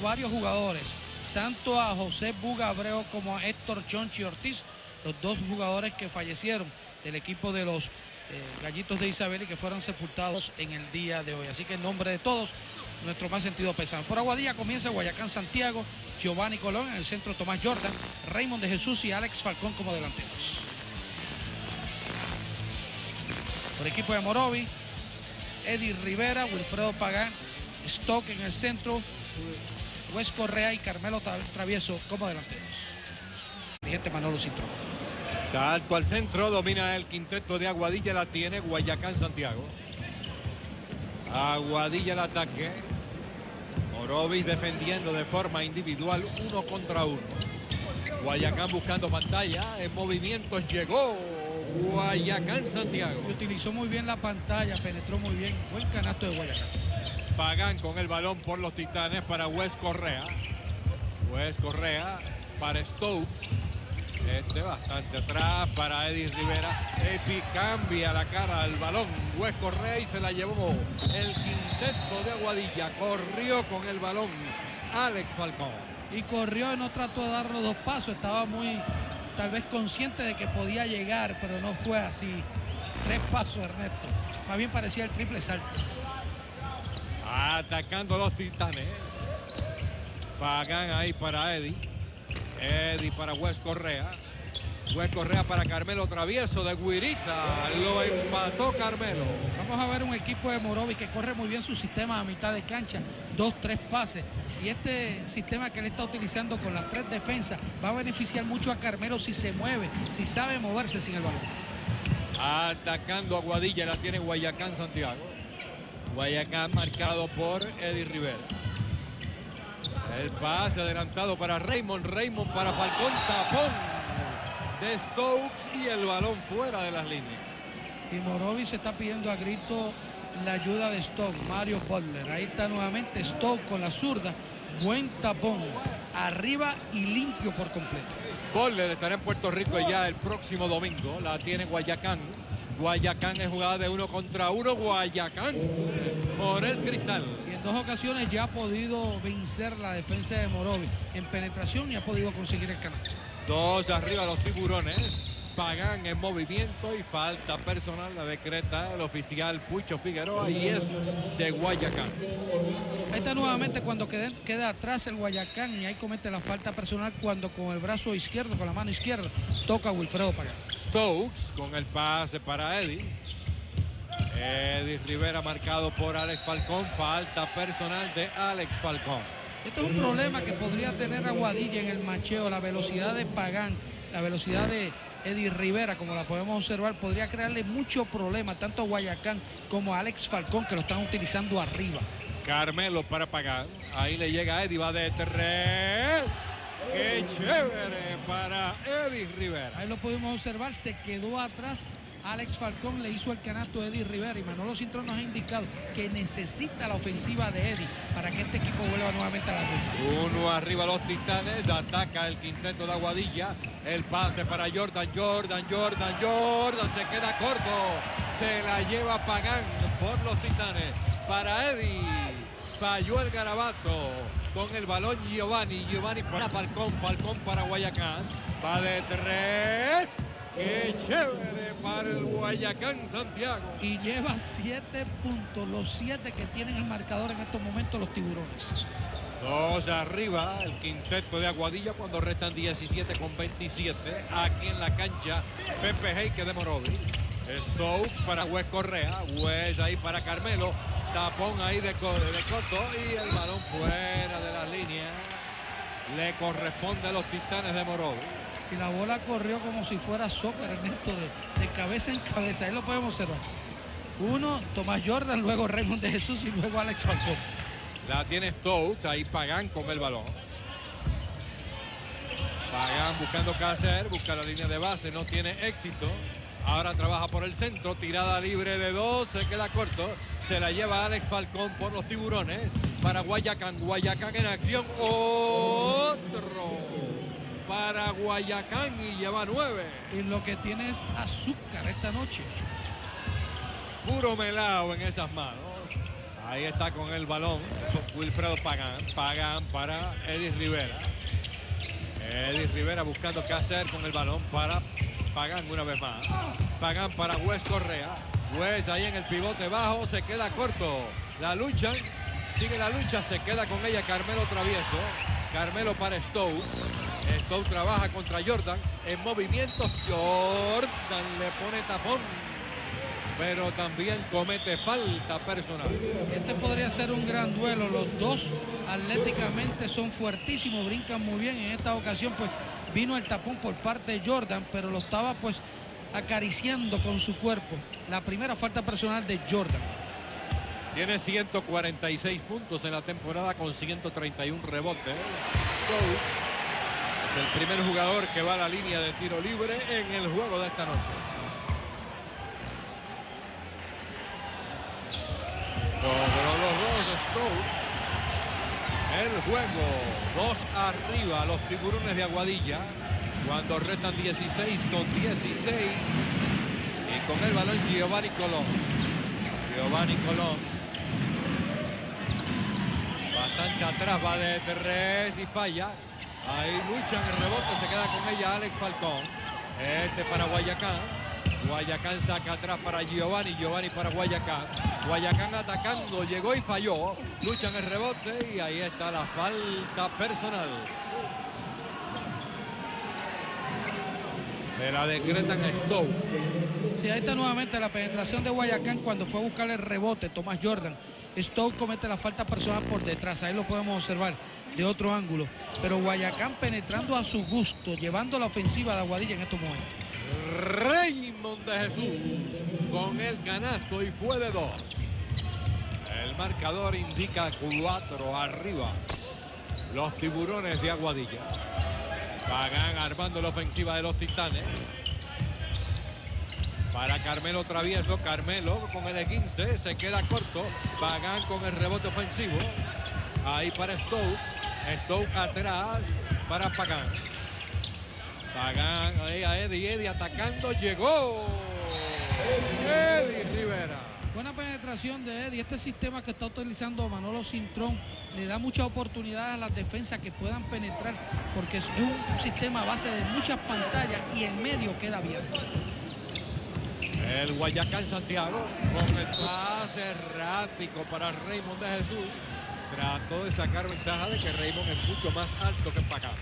varios jugadores, tanto a José Buga Abreu como a Héctor Chonchi Ortiz, los dos jugadores que fallecieron del equipo de los eh, Gallitos de Isabel y que fueron sepultados en el día de hoy. Así que en nombre de todos, nuestro más sentido pesado. Por Aguadilla comienza Guayacán Santiago, Giovanni Colón en el centro Tomás Jordan, Raymond de Jesús y Alex Falcón como delanteros. Por equipo de Morovi, Eddie Rivera, Wilfredo Pagán, Stock en el centro, Wes Correa y Carmelo Travieso como delanteros. Dirigente Manolo Cintrón. Salto al centro, domina el quinteto de Aguadilla, la tiene Guayacán Santiago. Aguadilla el ataque. Morovis defendiendo de forma individual, uno contra uno. Guayacán buscando pantalla, en movimientos llegó Guayacán Santiago. utilizó muy bien la pantalla, penetró muy bien. Buen canasto de Guayacán. Pagan con el balón por los titanes para Wes Correa. Wes Correa para Stokes. Este bastante atrás para Eddie Rivera. Epi cambia la cara al balón. Wes Correa y se la llevó el quinteto de Aguadilla. Corrió con el balón Alex Falcón. Y corrió y no trató de dar los dos pasos. Estaba muy tal vez consciente de que podía llegar, pero no fue así. Tres pasos, Ernesto. Más bien parecía el triple salto. Atacando los titanes. Pagan ahí para Eddie. Eddie para Wes Correa. Wes Correa para Carmelo Travieso de Guirita. Lo empató Carmelo. Vamos a ver un equipo de Morovi que corre muy bien su sistema a mitad de cancha. Dos, tres pases. Y este sistema que él está utilizando con las tres defensas va a beneficiar mucho a Carmelo si se mueve, si sabe moverse sin el balón. Atacando a Guadilla, la tiene Guayacán Santiago. Guayacán marcado por Eddie Rivera. El pase adelantado para Raymond, Raymond para Falcón, tapón de Stokes y el balón fuera de las líneas. Y Morovi se está pidiendo a grito la ayuda de Stokes, Mario Butler. Ahí está nuevamente Stokes con la zurda. Buen tapón, arriba y limpio por completo. Butler estará en Puerto Rico ya el próximo domingo. La tiene Guayacán. Guayacán es jugada de uno contra uno. Guayacán por el cristal. Y en dos ocasiones ya ha podido vencer la defensa de Morovi en penetración y ha podido conseguir el canal. Dos de arriba los tiburones. Pagan en movimiento y falta personal la decreta el oficial Pucho Figueroa y es de Guayacán. Ahí está nuevamente cuando queda, queda atrás el Guayacán y ahí comete la falta personal cuando con el brazo izquierdo, con la mano izquierda, toca Wilfredo Pagan. Stokes con el pase para Eddie. Eddie Rivera marcado por Alex Falcón. Falta personal de Alex Falcón. Este es un problema que podría tener Aguadilla en el macheo, la velocidad de Pagán, la velocidad de Eddie Rivera, como la podemos observar, podría crearle mucho problema tanto a Guayacán como a Alex Falcón, que lo están utilizando arriba. Carmelo para Pagán. Ahí le llega Eddie, va de tres. ¡Qué chévere para Eddie Rivera! Ahí lo pudimos observar, se quedó atrás. Alex Falcón le hizo el canasto a Eddie Rivera y Manolo Cintrón nos ha indicado que necesita la ofensiva de Eddie para que este equipo vuelva nuevamente a la ruta. Uno arriba los titanes, ataca el quinteto de Aguadilla, el pase para Jordan, Jordan, Jordan, Jordan, se queda corto, se la lleva Pagán por los titanes, para Eddie, falló el garabato, con el balón Giovanni, Giovanni para Falcón, Falcón para Guayacán, va de tres, ¡Qué chévere para el Guayacán Santiago! Y lleva siete puntos, los siete que tienen el marcador en estos momentos los tiburones. Dos arriba, el quinteto de Aguadilla cuando restan 17 con 27. Aquí en la cancha, Pepe Heike de Morovi. Stokes para Wes Correa, Wes ahí para Carmelo. Tapón ahí de, de corto y el balón fuera de la línea. Le corresponde a los titanes de Morovi y la bola corrió como si fuera soccer, Ernesto, de, de cabeza en cabeza. Ahí lo podemos observar. Uno, Tomás Jordan, luego Raymond de Jesús y luego Alex Falcón. La tiene Stokes, ahí Pagan con el balón. Pagan buscando qué hacer, busca la línea de base, no tiene éxito. Ahora trabaja por el centro, tirada libre de dos, se queda corto. Se la lleva Alex Falcón por los tiburones. Para Guayacán, Guayacán en acción. Otro para Guayacán y lleva nueve. Y lo que tiene es azúcar esta noche. Puro melao en esas manos. Ahí está con el balón Wilfredo Pagan. Pagan para Eddie Rivera. Eddie Rivera buscando qué hacer con el balón para Pagan una vez más. Pagan para Wes Correa. Wes ahí en el pivote bajo. Se queda corto. La lucha. Sigue la lucha. Se queda con ella Carmelo Travieso. Carmelo para Stowe. Stowe trabaja contra Jordan. En movimiento. Jordan le pone tapón pero también comete falta personal. Este podría ser un gran duelo. Los dos atléticamente son fuertísimos, brincan muy bien. En esta ocasión pues vino el tapón por parte de Jordan, pero lo estaba pues acariciando con su cuerpo. La primera falta personal de Jordan. Tiene 146 puntos en la temporada con 131 rebotes. el primer jugador que va a la línea de tiro libre en el juego de esta noche. los dos El juego, dos arriba, los tiburones de Aguadilla. Cuando retan 16 con 16. Y con el balón Giovanni Colón. Giovanni Colón. Bastante atrás, va de tres y falla. Ahí luchan el rebote, se queda con ella Alex Falcón. Este para Guayacán. Guayacán saca atrás para Giovanni, Giovanni para Guayacán. Guayacán atacando, llegó y falló. Luchan el rebote y ahí está la falta personal. Se la decretan a Stowe. Sí, ahí está nuevamente la penetración de Guayacán cuando fue a buscar el rebote, Tomás Jordan. Stowe comete la falta personal por detrás, ahí lo podemos observar de otro ángulo. Pero Guayacán penetrando a su gusto, llevando la ofensiva de Aguadilla en estos momentos. Raymond de Jesús con el canasto y fue de dos. El marcador indica cuatro arriba. Los tiburones de Aguadilla. Pagan armando la ofensiva de los titanes. Para Carmelo Travieso, Carmelo con el 15 se queda corto. Pagan con el rebote ofensivo. Ahí para Stoke. Stoke atrás para Pagan. Pagan ahí a Eddie, Eddie atacando, llegó Eddie Rivera. Buena penetración de Eddie. Este sistema que está utilizando Manolo Cintrón le da mucha oportunidad a las defensas que puedan penetrar porque es un sistema a base de muchas pantallas y el medio queda abierto. El Guayacán Santiago con el pase errático para Raymond de Jesús. Trató de sacar ventaja de que Raymond es mucho más alto que Pagan.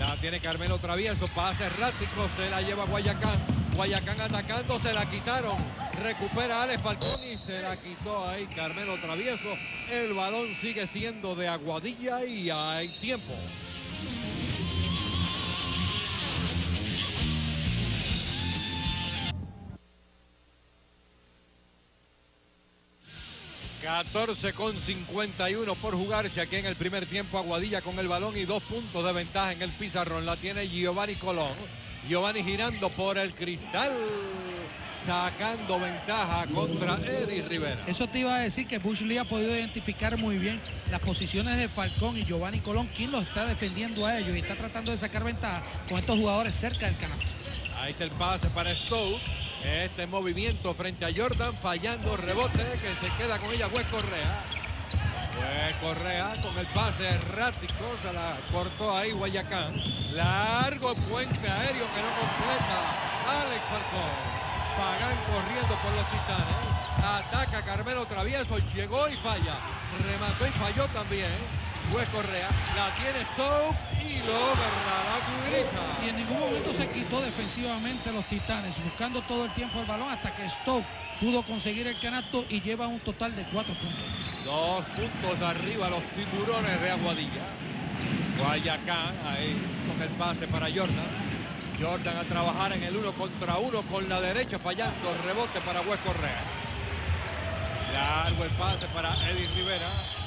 La tiene Carmelo Travieso, pase errático, se la lleva Guayacán. Guayacán atacando, se la quitaron. Recupera Alex Falcón y se la quitó ahí Carmelo Travieso. El balón sigue siendo de Aguadilla y hay tiempo. 14 con 51 por jugarse aquí en el primer tiempo. Aguadilla con el balón y dos puntos de ventaja en el pizarrón. La tiene Giovanni Colón. Giovanni girando por el cristal. Sacando ventaja contra Eddie Rivera. Eso te iba a decir que Bush Lee ha podido identificar muy bien las posiciones de Falcón y Giovanni Colón. Quien los está defendiendo a ellos y está tratando de sacar ventaja con estos jugadores cerca del canal. Ahí está el pase para Stowe. Este movimiento frente a Jordan, fallando rebote, que se queda con ella Wes Correa. Correa con el pase errático, se la cortó ahí Guayacán. Largo puente aéreo que no completa Alex Falcón. Pagan corriendo por los titanes. Ataca Carmelo Travieso, llegó y falla. Remató y falló también. Wes Correa, la tiene Stoke y logra la Y en ningún momento se quitó defensivamente los Titanes, buscando todo el tiempo el balón hasta que Stoke pudo conseguir el canasto y lleva un total de cuatro puntos. Dos puntos arriba los tiburones de Aguadilla. Guayacán ahí con el pase para Jordan. Jordan a trabajar en el uno contra uno con la derecha fallando. Rebote para Wes Correa. Largo el pase para Eddie Rivera.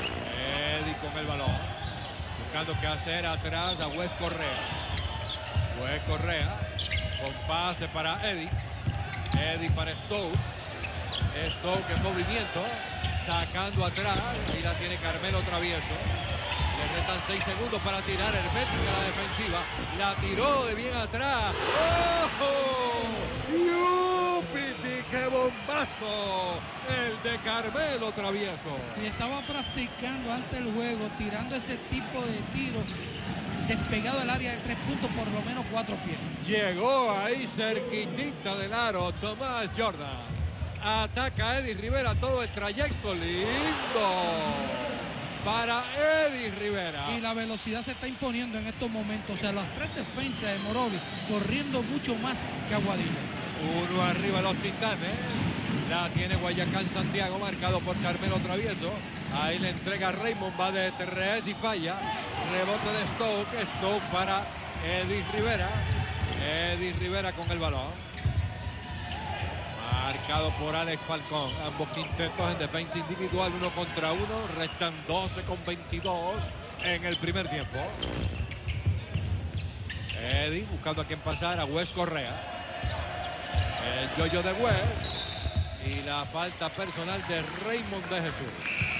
Eddie con el balón. Buscando qué hacer atrás a Wes Correa. Wes Correa con pase para Eddie. Eddie para Stoke. Stoke en movimiento. Sacando atrás. Y la tiene Carmelo Travieso. Le restan 6 segundos para tirar el hermética la defensiva. La tiró de bien atrás. ¡Oh! ¡Qué bombazo! El de Carmelo Travieso. Y estaba practicando antes del juego, tirando ese tipo de tiros despegado del área de tres puntos por lo menos cuatro pies. Llegó ahí cerquitita del aro Tomás Jordan. Ataca Eddie Rivera todo el trayecto. Lindo para Eddie Rivera. Y la velocidad se está imponiendo en estos momentos. O sea, las tres defensas de Morovi corriendo mucho más que Aguadilla. Uno arriba los titanes. La tiene Guayacán Santiago, marcado por Carmelo Travieso. Ahí le entrega Raymond, va de tres y falla. Rebote de Stoke, Stoke para Eddie Rivera. Eddie Rivera con el balón. Marcado por Alex Falcón. Ambos quintetos en defensa individual, uno contra uno. Restan 12 con 22 en el primer tiempo. Eddie buscando a quien pasar, a Wes Correa. El yoyo de Wes. Y la falta personal de Raymond de Jesús.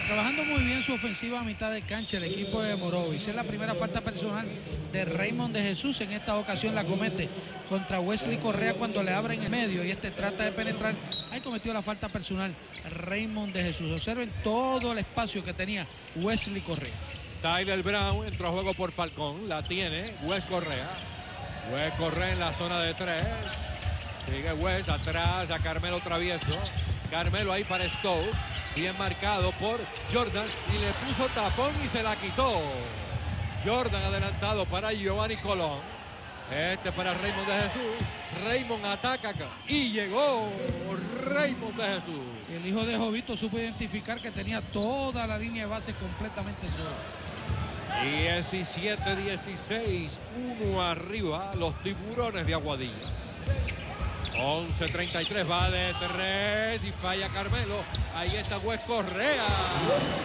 Trabajando muy bien su ofensiva a mitad de cancha el equipo de Morovis. Es la primera falta personal de Raymond de Jesús. En esta ocasión la comete contra Wesley Correa cuando le abre en el medio y este trata de penetrar. Ahí cometió la falta personal Raymond de Jesús. Observen todo el espacio que tenía Wesley Correa. Tyler Brown entró a juego por Falcón. La tiene Wes Correa. Wes Correa en la zona de tres. Sigue Wes atrás a Carmelo Travieso. Carmelo ahí para Stowe. Bien marcado por Jordan y le puso tapón y se la quitó. Jordan adelantado para Giovanni Colón. Este para Raymond de Jesús. Raymond ataca acá. Y llegó Raymond de Jesús. El hijo de Jovito supo identificar que tenía toda la línea de base completamente sola. 17-16. Uno arriba. Los tiburones de Aguadilla. 11-33 va de tres y falla Carmelo. Ahí está Wes Correa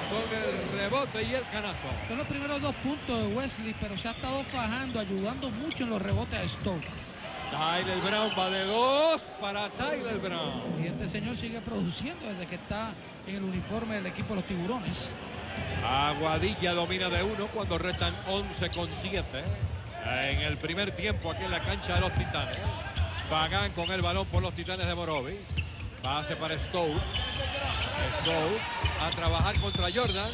con el rebote y el canasto. Son los primeros dos puntos de Wesley, pero se ha estado fajando, ayudando mucho en los rebotes de Stoke. Tyler Brown va de dos para Tyler Brown. Y este señor sigue produciendo desde que está en el uniforme del equipo de los tiburones. Aguadilla domina de uno cuando restan 11 con 7 en el primer tiempo aquí en la cancha de los Titanes. Pagan con el balón por los Titanes de Morovi. Pase para Stowe. Stowe a trabajar contra Jordan.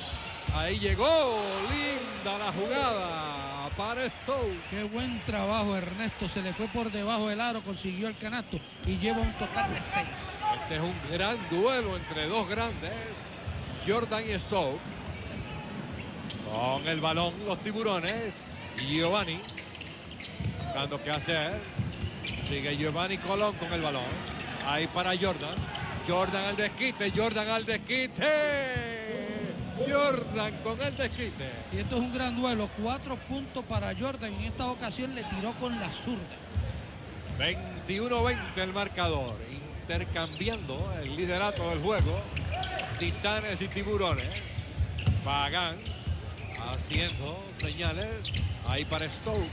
Ahí llegó. Linda la jugada para Stowe. Qué buen trabajo Ernesto. Se le fue por debajo del aro, consiguió el canasto y lleva un total de seis. Este es un gran duelo entre dos grandes. Jordan y Stowe. Con el balón los tiburones. Giovanni. Buscando qué hacer. Sigue Giovanni Colón con el balón. Ahí para Jordan. Jordan al desquite. Jordan al desquite. Jordan con el desquite. Y esto es un gran duelo. Cuatro puntos para Jordan. En esta ocasión le tiró con la zurda. 21-20 el marcador. Intercambiando el liderato del juego. Titanes y tiburones. Pagan haciendo señales. Ahí para Stoke.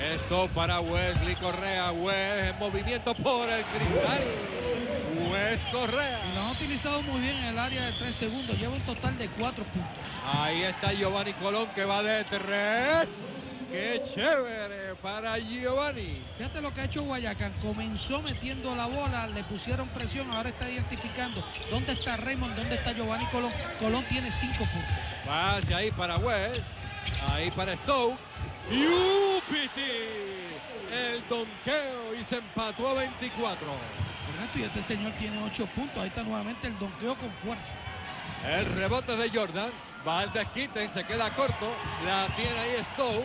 Esto para Wesley Correa. Wes en movimiento por el cristal. Wes Correa. Y lo han utilizado muy bien en el área de tres segundos. Lleva un total de cuatro puntos. Ahí está Giovanni Colón que va de tres. ¡Qué chévere para Giovanni! Fíjate lo que ha hecho Guayacán. Comenzó metiendo la bola, le pusieron presión, ahora está identificando dónde está Raymond, dónde está Giovanni Colón. Colón tiene cinco puntos. Pase ahí para Wes. Ahí para Stowe. Yupiti. El donqueo y se empató a 24. Correcto, y este señor tiene ocho puntos. Ahí está nuevamente el donqueo con fuerza. El rebote de Jordan. Va al desquite, se queda corto. La tiene ahí Stowe.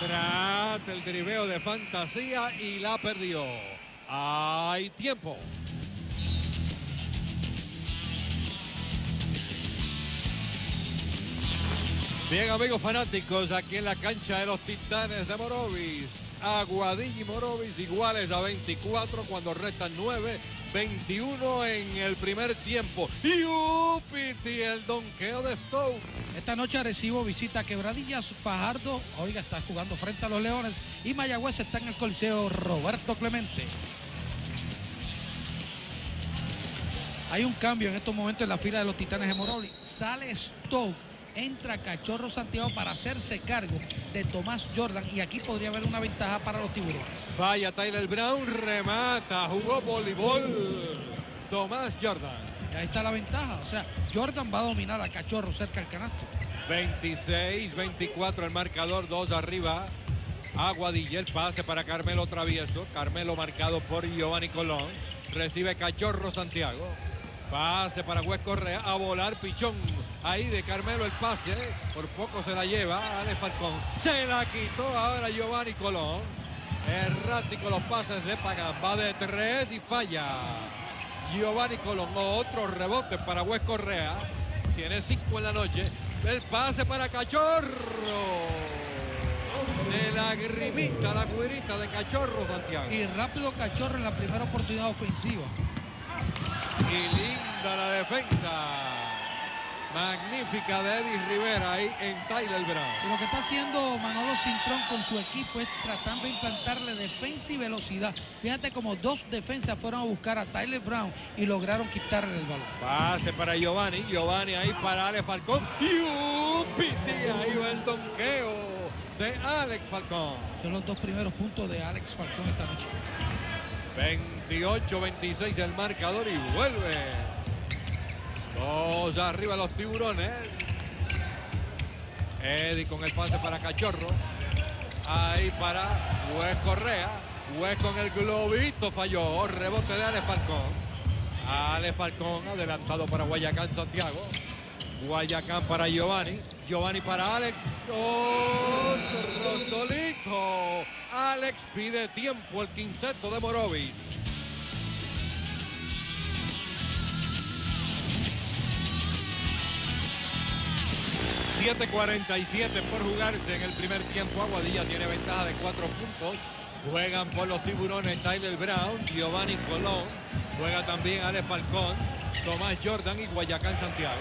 Trata el driveo de fantasía y la perdió. Hay tiempo. Bien amigos fanáticos, aquí en la cancha de los Titanes de Morovis. Aguadilla y Morovis iguales a 24 cuando restan 9. 21 en el primer tiempo. Y Upiti, el donqueo de Stowe. Esta noche recibo visita Quebradillas Fajardo. Oiga, está jugando frente a los Leones. Y Mayagüez está en el Coliseo Roberto Clemente. Hay un cambio en estos momentos en la fila de los Titanes de Moroli. Sale Stoke entra Cachorro Santiago para hacerse cargo de Tomás Jordan y aquí podría haber una ventaja para los tiburones. Falla Tyler Brown, remata, jugó voleibol. Tomás Jordan. ahí está la ventaja, o sea, Jordan va a dominar a Cachorro cerca del canasto. 26-24 el marcador, dos arriba. Aguadilla, el pase para Carmelo Travieso. Carmelo marcado por Giovanni Colón. Recibe Cachorro Santiago. Pase para Wes Correa. A volar Pichón. Ahí de Carmelo el pase. Por poco se la lleva Ale Falcón. Se la quitó ahora Giovanni Colón. Errático los pases de Pagan. Va de tres y falla. Giovanni Colón. Otro rebote para Wes Correa. Tiene cinco en la noche. El pase para Cachorro de la grimita, la cuirita de Cachorro Santiago. Y rápido Cachorro en la primera oportunidad ofensiva. Y linda la defensa. Magnífica de Eddie Rivera ahí en Tyler Brown. Y lo que está haciendo Manolo Cintrón con su equipo es tratando de implantarle defensa y velocidad. Fíjate como dos defensas fueron a buscar a Tyler Brown y lograron quitarle el balón. Pase para Giovanni. Giovanni ahí para Ale Falcón. Y un ahí va el donqueo de Alex Falcón. Son los dos primeros puntos de Alex Falcón esta noche. 28-26 el marcador y vuelve. Dos arriba los tiburones. Eddie con el pase para Cachorro. Ahí para Wes Correa. Wes con el globito falló. Rebote de Alex Falcón. Alex Falcón adelantado para Guayacán Santiago. Guayacán para Giovanni. Giovanni para Alex. ¡Oh! Rondolito. Alex pide tiempo el quinceto de Morovis. ...7.47 por jugarse en el primer tiempo... ...Aguadilla tiene ventaja de cuatro puntos... ...juegan por los tiburones Tyler Brown... ...Giovanni Colón... ...juega también Alex Falcón... ...Tomás Jordan y Guayacán Santiago...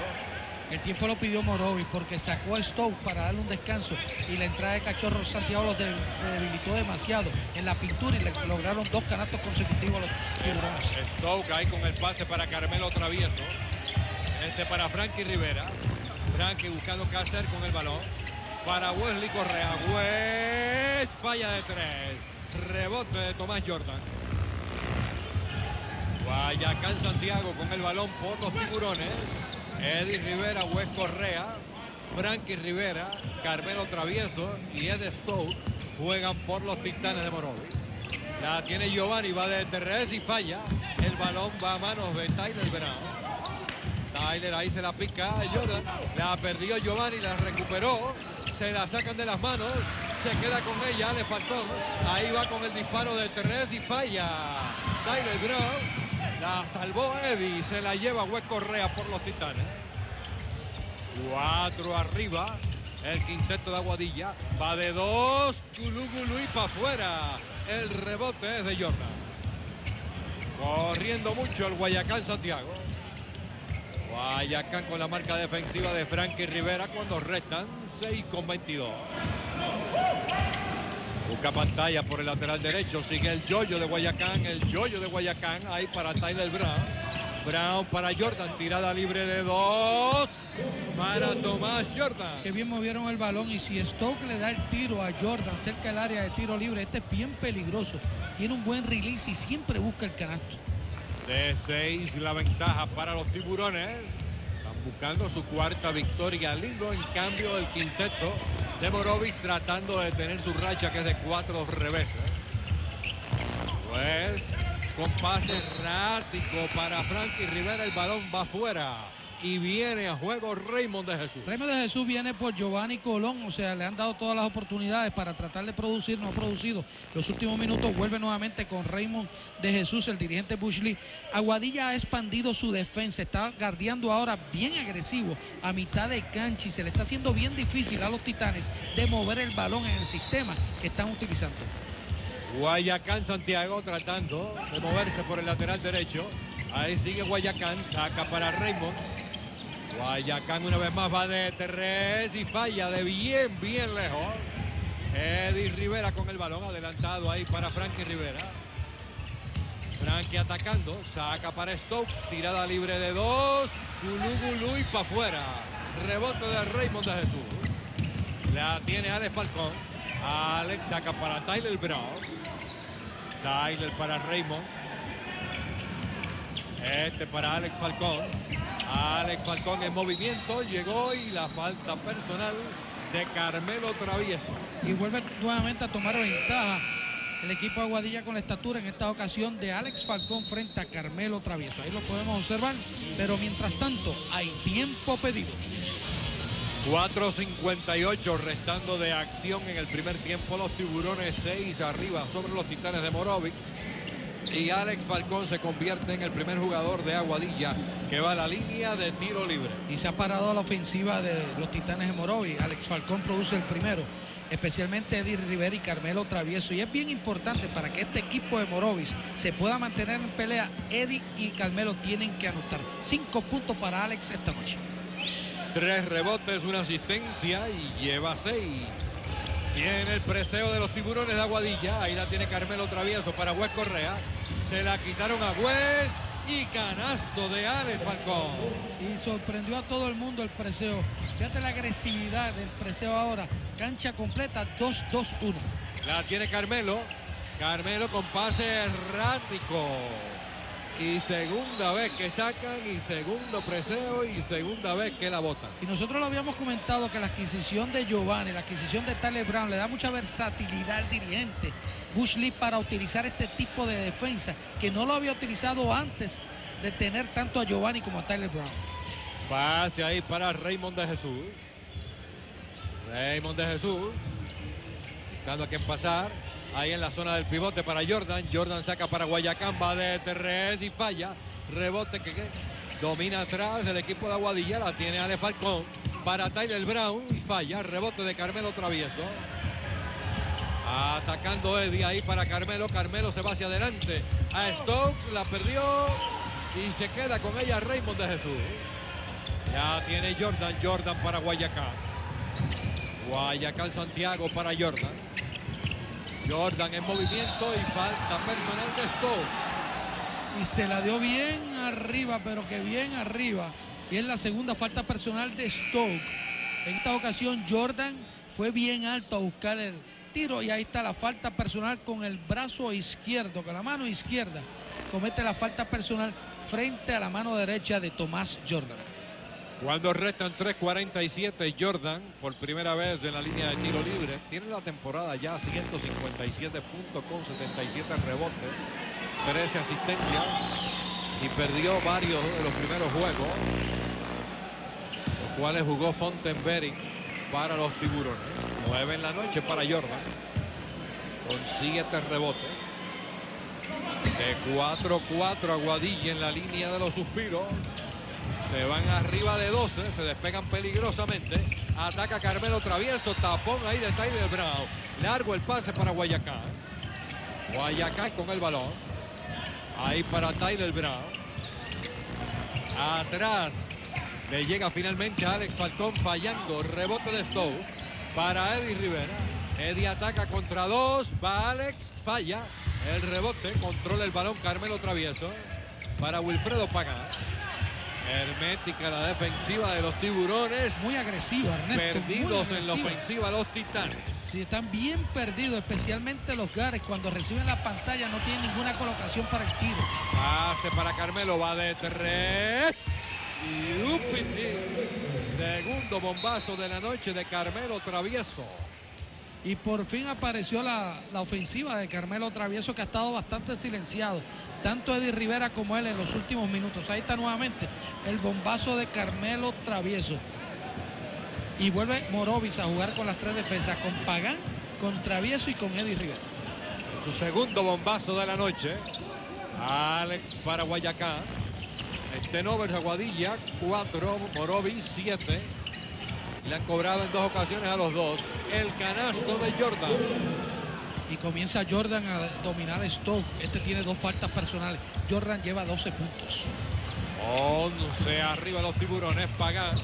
El tiempo lo pidió Morovis porque sacó a Stoke para darle un descanso y la entrada de Cachorro Santiago los debilitó demasiado en la pintura y le lograron dos canastos consecutivos a los tiburones. Stoke ahí con el pase para Carmelo Travieso. Este para Frankie Rivera. Frankie buscando hacer con el balón. Para Wesley Correa. West falla de tres. Rebote de Tomás Jordan. Guayacán Santiago con el balón por los tiburones. Eddie Rivera, Wes Correa, Frankie Rivera, Carmelo Travieso y Ed Stowe juegan por los Titanes de Morovis. La tiene Giovanni, va de revés y falla. El balón va a manos de Tyler Brown. Tyler ahí se la pica Jordan. La perdió Giovanni, la recuperó. Se la sacan de las manos. Se queda con ella, le faltó. Ahí va con el disparo de Terres y falla. Tyler Brown la salvó Eddie, se la lleva Wes Correa por los Titanes. Cuatro arriba, el quinteto de Aguadilla. Va de dos, Gulú y para afuera. El rebote es de Jordan. Corriendo mucho el Guayacán Santiago. Guayacán con la marca defensiva de Frankie Rivera cuando restan 6 con 22. Busca pantalla por el lateral derecho. Sigue el yoyo de Guayacán. El yoyo de Guayacán. Ahí para Tyler Brown. Brown para Jordan. Tirada libre de dos. Para Tomás Jordan. Que bien movieron el balón. Y si Stoke le da el tiro a Jordan cerca del área de tiro libre, este es bien peligroso. Tiene un buen release y siempre busca el canasto. De seis la ventaja para los tiburones. Están buscando su cuarta victoria. Lindo en cambio del quinteto de Morovic tratando de tener su racha que es de cuatro reveses. Pues con pase errático para Frankie Rivera, el balón va afuera y viene a juego Raymond de Jesús. Raymond de Jesús viene por Giovanni Colón, o sea, le han dado todas las oportunidades para tratar de producir, no ha producido. Los últimos minutos vuelve nuevamente con Raymond de Jesús, el dirigente Bush Lee. Aguadilla ha expandido su defensa, está guardiando ahora bien agresivo a mitad de cancha y se le está haciendo bien difícil a los Titanes de mover el balón en el sistema que están utilizando. Guayacán Santiago tratando de moverse por el lateral derecho. Ahí sigue Guayacán, saca para Raymond. Guayacán una vez más va de tres y falla de bien, bien lejos. Eddie Rivera con el balón adelantado ahí para Frankie Rivera. Frankie atacando, saca para Stokes, tirada libre de dos, Gulú Gulú y para afuera. Rebote de Raymond de Jesús. La tiene Alex Falcón. Alex saca para Tyler Brown. Tyler para Raymond. Este para Alex Falcón. Alex Falcón en movimiento. Llegó y la falta personal de Carmelo Travieso. Y vuelve nuevamente a tomar ventaja el equipo de Aguadilla con la estatura en esta ocasión de Alex Falcón frente a Carmelo Travieso. Ahí lo podemos observar, pero mientras tanto hay tiempo pedido. 4.58 restando de acción en el primer tiempo. Los tiburones 6 arriba sobre los titanes de Morovic. Y Alex Falcón se convierte en el primer jugador de Aguadilla que va a la línea de tiro libre. Y se ha parado la ofensiva de los titanes de Morovic. Alex Falcón produce el primero especialmente Eddie Rivera y Carmelo Travieso. Y es bien importante para que este equipo de Morovis se pueda mantener en pelea. Eddie y Carmelo tienen que anotar. Cinco puntos para Alex esta noche. Tres rebotes, una asistencia y lleva seis. Tiene el preseo de los tiburones de Aguadilla. Ahí la tiene Carmelo Travieso para Wes Correa. Se la quitaron a Wes y canasto de Alex Falcón. Y sorprendió a todo el mundo el preseo. Fíjate la agresividad del preseo ahora. Cancha completa 2-2-1. La tiene Carmelo. Carmelo con pase errático. Y segunda vez que sacan y segundo preseo y segunda vez que la botan. Y nosotros lo habíamos comentado que la adquisición de Giovanni, la adquisición de Tyler Brown le da mucha versatilidad al dirigente Bush Lee para utilizar este tipo de defensa que no lo había utilizado antes de tener tanto a Giovanni como a Tyler Brown. Pase ahí para Raymond de Jesús. Raymond de Jesús. Buscando a quien pasar. Ahí en la zona del pivote para Jordan. Jordan saca para Guayacán. Va de tres y falla. Rebote que, domina atrás el equipo de Aguadilla. La tiene Ale Falcón. Para Tyler Brown. Y falla. Rebote de Carmelo Travieso. Atacando Eddie ahí para Carmelo. Carmelo se va hacia adelante. A Stoke. La perdió. Y se queda con ella Raymond de Jesús. Ya tiene Jordan. Jordan para Guayacán. Guayacán Santiago para Jordan. Jordan en movimiento y falta personal de Stoke. Y se la dio bien arriba, pero que bien arriba. Y es la segunda falta personal de Stoke. En esta ocasión Jordan fue bien alto a buscar el tiro y ahí está la falta personal con el brazo izquierdo, con la mano izquierda. Comete la falta personal frente a la mano derecha de Tomás Jordan. Cuando restan 3.47 Jordan por primera vez en la línea de tiro libre. Tiene la temporada ya 157 puntos con 77 rebotes, 13 asistencias y perdió varios de los primeros juegos, los cuales jugó Fontenberry para los tiburones. 9 en la noche para Jordan con 7 rebotes. De 4-4 Aguadilla en la línea de los suspiros. Se van arriba de 12, se despegan peligrosamente. Ataca Carmelo Travieso, tapón ahí de Tyler Brown. Largo el pase para Guayacán. Guayacán con el balón. Ahí para Tyler Brown. Atrás le llega finalmente Alex Falcón fallando. Rebote de Stowe para Eddie Rivera. Eddie ataca contra dos. Va Alex, falla. El rebote, controla el balón Carmelo Travieso para Wilfredo Pagán. Hermética la defensiva de los tiburones. Muy agresiva, Ernesto. Perdidos en la ofensiva los titanes. Sí, están bien perdidos, especialmente los Gares. Cuando reciben la pantalla no tienen ninguna colocación para el tiro. Pase para Carmelo, va de tres. Y un Segundo bombazo de la noche de Carmelo Travieso. Y por fin apareció la, la, ofensiva de Carmelo Travieso que ha estado bastante silenciado. Tanto Eddie Rivera como él en los últimos minutos. Ahí está nuevamente el bombazo de Carmelo Travieso. Y vuelve Morovis a jugar con las tres defensas, con Pagán, con Travieso y con Eddie Rivera. Su segundo bombazo de la noche. Alex para Guayacán. Stenovers Aguadilla, 4, Morovis 7. Le han cobrado en dos ocasiones a los dos. El canasto de Jordan. Y comienza Jordan a dominar a. Este tiene dos faltas personales. Jordan lleva 12 puntos. 11 arriba los tiburones. Pagan.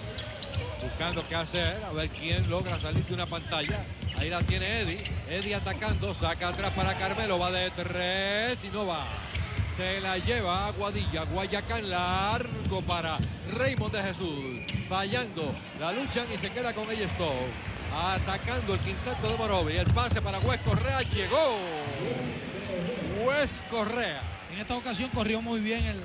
Buscando qué hacer. A ver quién logra salir de una pantalla. Ahí la tiene Eddie. Eddie atacando. Saca atrás para Carmelo. Va de tres y no va. Se la lleva Aguadilla. Guayacán largo para Raymond de Jesús. Fallando. La luchan y se queda con ella Stowe. Atacando el quinteto de Morovi. El pase para Wes Correa. Llegó. Wes Correa. En esta ocasión corrió muy bien el,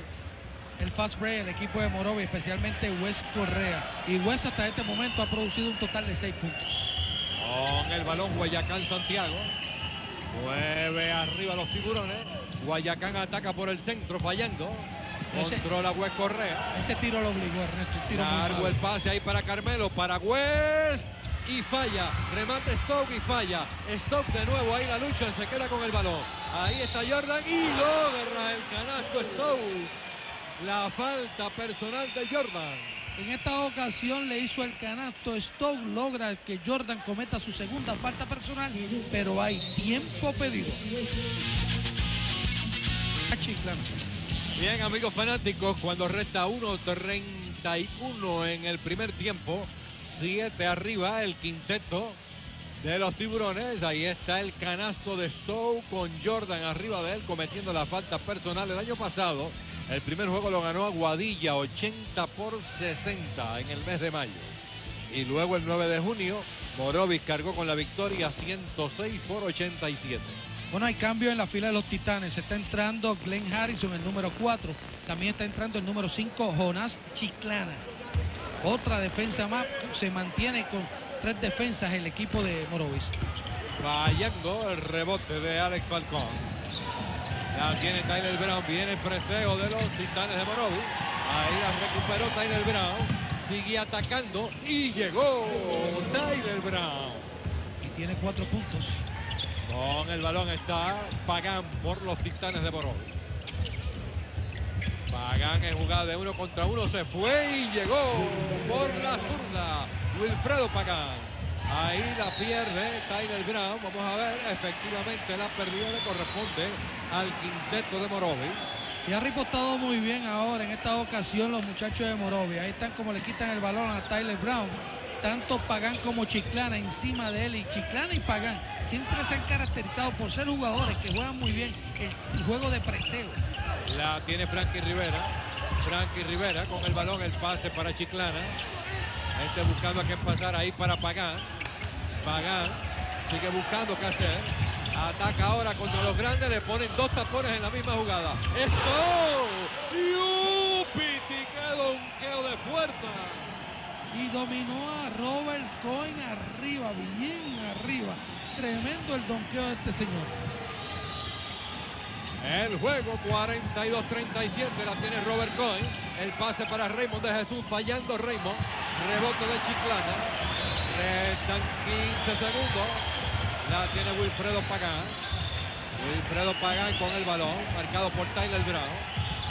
el fast break, el equipo de Morovi, especialmente Wes Correa. Y Wes hasta este momento ha producido un total de seis puntos. Con el balón Guayacán Santiago. Mueve arriba los tiburones. Guayacán ataca por el centro fallando. Controla Wes Correa. Ese tiro lo obligó, Ernesto. tiro Largo el pase ahí para Carmelo, para West y falla. Remate Stoke y falla. Stoke de nuevo ahí la lucha, se queda con el balón. Ahí está Jordan y logra el canasto Stoke. La falta personal de Jordan. En esta ocasión le hizo el canasto. Stoke logra que Jordan cometa su segunda falta personal, pero hay tiempo pedido. A Chiclana. Bien, amigos fanáticos, cuando resta 1.31 en el primer tiempo, 7 arriba el quinteto de los tiburones. Ahí está el canasto de Stowe con Jordan arriba de él cometiendo la falta personal. El año pasado, el primer juego lo ganó Aguadilla 80 por 60 en el mes de mayo. Y luego el 9 de junio, Morovis cargó con la victoria 106 por 87. Bueno, hay cambio en la fila de los Titanes. Está entrando Glenn Harrison, el número 4. También está entrando el número 5, Jonás Chiclana. Otra defensa más. Se mantiene con tres defensas el equipo de Morovis. Fallando el rebote de Alex Falcón. Ya tiene Tyler Brown. Viene el preseo de los titanes de Morovi. Ahí la recuperó Tyler Brown. Sigue atacando y llegó Tyler Brown. Y tiene cuatro puntos. Con el balón está Pagán por los titanes de Morovi. Pagán en jugada de uno contra uno se fue y llegó por la zurda. Wilfredo Pagán. Ahí la pierde Tyler Brown. Vamos a ver, efectivamente la pérdida le corresponde al quinteto de Morovi. Y ha ripostado muy bien ahora en esta ocasión los muchachos de Morovia. Ahí están como le quitan el balón a Tyler Brown. Tanto Pagán como Chiclana encima de él. Y Chiclana y Pagán siempre se han caracterizado por ser jugadores que juegan muy bien el juego de preseo. La tiene Frankie Rivera. Frankie Rivera con el balón, el pase para Chiclana. Este buscando a qué pasar ahí para Pagán. Pagán sigue buscando qué hacer. Ataca ahora contra los grandes, le ponen dos tapones en la misma jugada. ¡Esto! ¡Yupiti! ¡Qué donqueo de puerta! Y dominó a Robert Cohen arriba, bien arriba. Tremendo el donqueo de este señor. El juego 42-37 la tiene Robert Cohen. El pase para Raymond de Jesús, fallando Raymond. Rebote de Chiclana. Restan 15 segundos. La tiene Wilfredo Pagán. Wilfredo Pagán con el balón, marcado por Tyler Brown.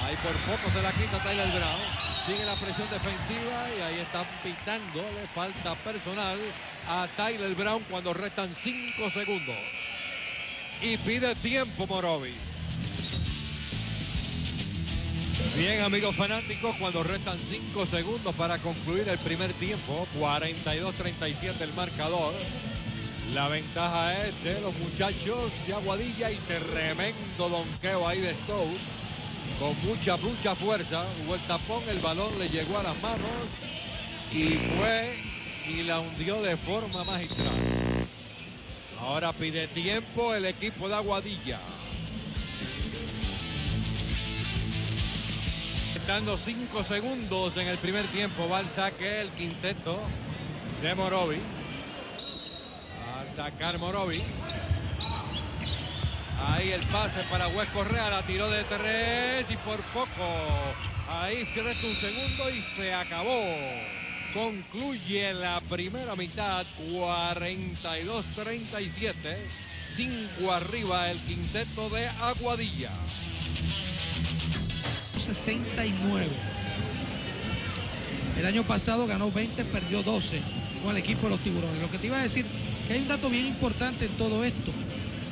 Ahí por poco se la quita Tyler Brown. Sigue la presión defensiva y ahí están pitándole falta personal a Tyler Brown cuando restan 5 segundos. Y pide tiempo Morovi. Bien, amigos fanáticos, cuando restan 5 segundos para concluir el primer tiempo, 42-37 el marcador. La ventaja es de los muchachos de Aguadilla y tremendo donqueo ahí de Stowe. Con mucha, mucha fuerza. Hubo el tapón, el balón le llegó a las manos y fue y la hundió de forma magistral. Ahora pide tiempo el equipo de Aguadilla. Estando 5 segundos en el primer tiempo, va al saque el quinteto de Morovi. A sacar Morovi. Ahí el pase para Wes Correa, la tiró de tres y por poco. Ahí se resta un segundo y se acabó. Concluye la primera mitad, 42-37. 5 arriba el quinteto de Aguadilla. 69. El año pasado ganó 20, perdió 12 con el equipo de los tiburones. Lo que te iba a decir, que hay un dato bien importante en todo esto.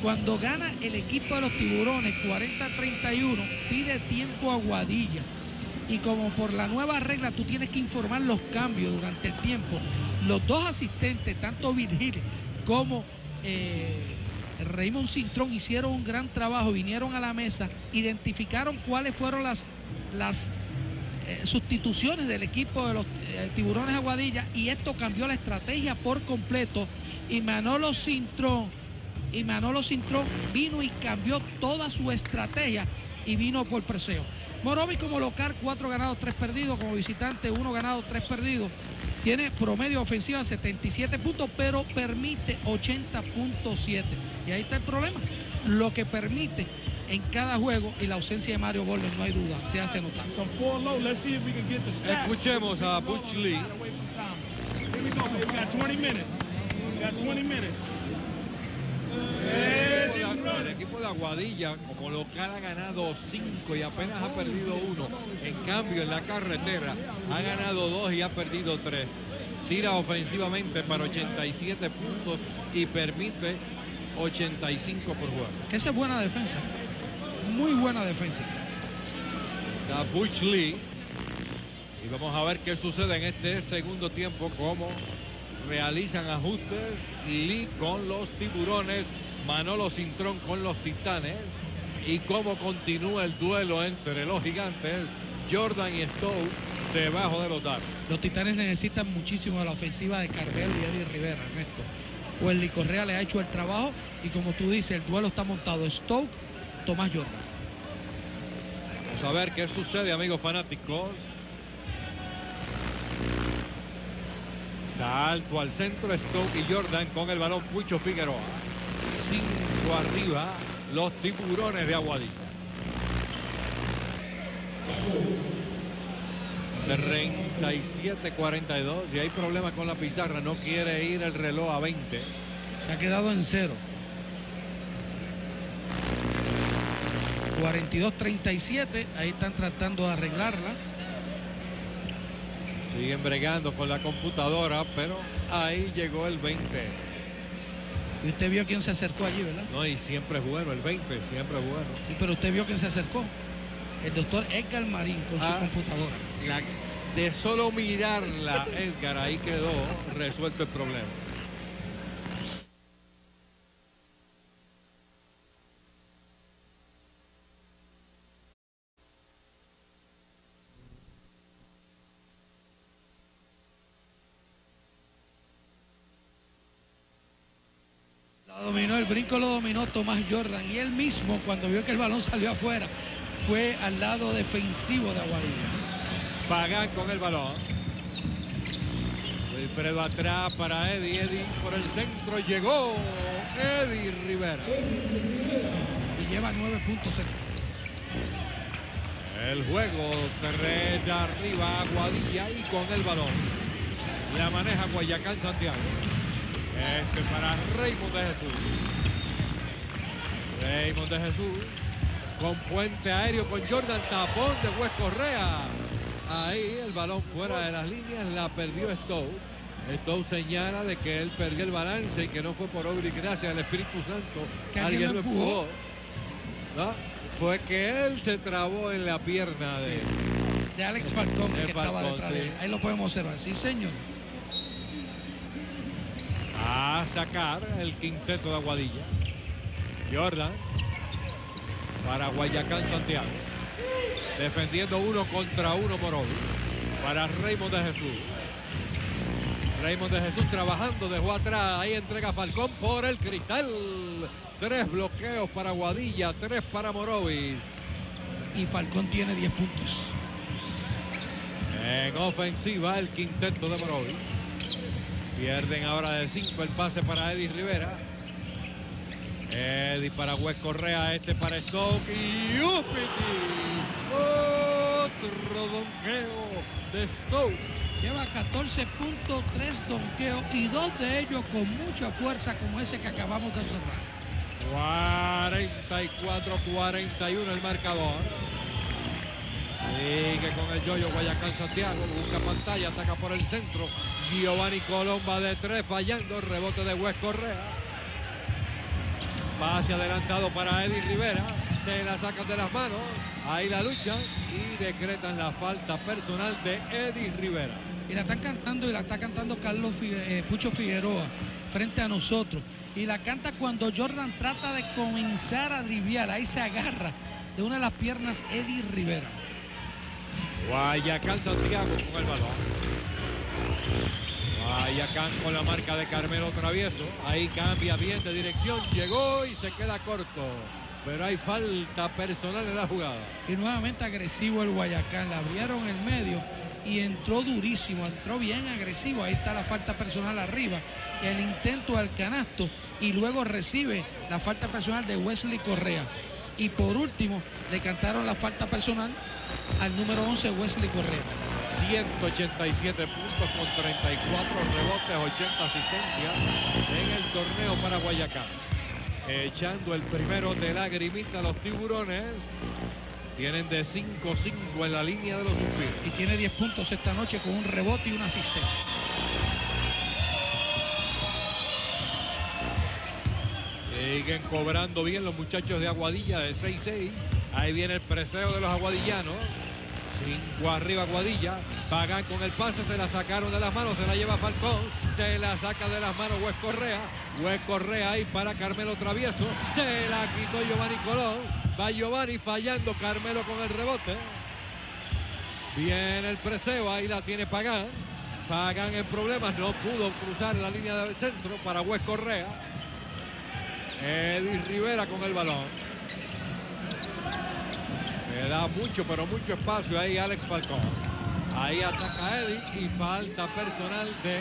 Cuando gana el equipo de los tiburones 40-31, pide tiempo a Guadilla. Y como por la nueva regla tú tienes que informar los cambios durante el tiempo, los dos asistentes, tanto Virgil como eh, Raymond Cintrón hicieron un gran trabajo, vinieron a la mesa, identificaron cuáles fueron las, las eh, sustituciones del equipo de los eh, tiburones Aguadilla y esto cambió la estrategia por completo y Manolo Cintrón y Manolo Cintrón vino y cambió toda su estrategia y vino por preseo. Morovi como local, cuatro ganados, tres perdidos, como visitante, uno ganado, tres perdidos. Tiene promedio ofensiva 77 puntos, pero permite 80.7. Y ahí está el problema. Lo que permite en cada juego y la ausencia de Mario Golden, no hay duda, se hace notar. Escuchemos a Butch Lee. El equipo de Aguadilla, como local, ha ganado 5 y apenas ha perdido uno. En cambio, en la carretera ha ganado 2 y ha perdido 3. Tira ofensivamente para 87 puntos y permite 85 por juego. Esa es buena defensa. Muy buena defensa. Da Butch Lee. Y vamos a ver qué sucede en este segundo tiempo, cómo realizan ajustes Lee con los tiburones Manolo Cintrón con los Titanes y cómo continúa el duelo entre los gigantes Jordan y Stowe debajo de los datos. Los Titanes necesitan muchísimo de la ofensiva de Carvel y Eddie Rivera, Ernesto. Welly Correa le ha hecho el trabajo y como tú dices, el duelo está montado Stowe, Tomás Jordan. Vamos a ver qué sucede, amigos fanáticos. Salto al centro, Stoke y Jordan con el balón Pucho Figueroa. 5 arriba los tiburones de Aguadilla. 37-42 y hay problemas con la pizarra, no quiere ir el reloj a 20. Se ha quedado en cero. 42-37, ahí están tratando de arreglarla. Siguen bregando con la computadora, pero ahí llegó el 20. Y usted vio quién se acercó allí, ¿verdad? No, y siempre es bueno, el 20, siempre es bueno. Sí, pero usted vio quién se acercó. El doctor Edgar Marín con Ah. su computadora. La- de solo mirarla, Edgar, ahí quedó resuelto el problema. La dominó, el brinco lo dominó Tomás Jordan y él mismo cuando vio que el balón salió afuera fue al lado defensivo de Aguadilla. Pagan con el balón. Wilfredo atrás para Eddie. Eddie por el centro llegó. Eddie Rivera. Y lleva nueve puntos. El juego tres arriba Aguadilla y con el balón. La maneja Guayacán Santiago. Este para Raymond de Jesús. Raymond de Jesús. Con puente aéreo con Jordan Tapón de West Correa. Ahí el balón fuera de las líneas. La perdió Stowe. Stowe señala de que él perdió el balance y que no fue por obra y gracia del Espíritu Santo. Que Alguien lo empujó. Fue que él se trabó en la pierna de... De Alex Falcón, De que estaba de él. Ahí lo podemos observar. Sí, señor. a sacar el quinteto de Aguadilla. Jordan para Guayacán Santiago. Defendiendo uno contra uno Morovi. Para Raymond de Jesús. Raymond de Jesús trabajando, dejó atrás. Ahí entrega Falcón por el cristal. Tres bloqueos para Aguadilla, tres para Morovis. Y Falcón tiene 10 puntos. En ofensiva el quinteto de Morovis. Pierden ahora de 5 el pase para Eddie Rivera. Eddie para Wes Correa, este para Stoke y Upiti. Otro donqueo de Stoke. Lleva 14 puntos, 3 donqueos y dos de ellos con mucha fuerza como ese que acabamos de observar. 44-41 el marcador. Sigue con el yoyo Guayacán Santiago, busca pantalla, ataca por el centro. Giovanni Colomba de tres fallando, rebote de Wes Correa. Pase adelantado para Eddie Rivera, se la sacan de las manos, ahí la lucha y decretan la falta personal de Eddie Rivera. Y la están cantando y la está cantando Carlos Figue- eh, Pucho Figueroa. frente a nosotros. Y la canta cuando Jordan trata de comenzar a driviar. Ahí se agarra de una de las piernas Eddie Rivera. Guayacán Santiago con el balón. Guayacán con la marca de Carmelo Travieso. Ahí cambia bien de dirección. Llegó y se queda corto. Pero hay falta personal en la jugada. Y nuevamente agresivo el Guayacán. La abrieron el medio y entró durísimo. Entró bien agresivo. Ahí está la falta personal arriba. El intento al canasto. Y luego recibe la falta personal de Wesley Correa. Y por último, le cantaron la falta personal al número 11, Wesley Correa. 187 puntos con 34 rebotes, 80 asistencias en el torneo para Guayacán. Echando el primero de la grimita los tiburones. Tienen de 5-5 en la línea de los suspiros. Y tiene 10 puntos esta noche con un rebote y una asistencia. Siguen cobrando bien los muchachos de Aguadilla de 6-6. Ahí viene el preseo de los aguadillanos. Cinco arriba Aguadilla. Pagan con el pase, se la sacaron de las manos, se la lleva Falcón. Se la saca de las manos Wes Correa. Wes Correa ahí para Carmelo Travieso. Se la quitó Giovanni Colón. Va Giovanni fallando Carmelo con el rebote. Viene el preseo, ahí la tiene Pagan. Pagan en problemas, no pudo cruzar la línea del centro para Wes Correa. Eddie Rivera con el balón. Le da mucho, pero mucho espacio ahí Alex Falcón. Ahí ataca Eddie y falta personal de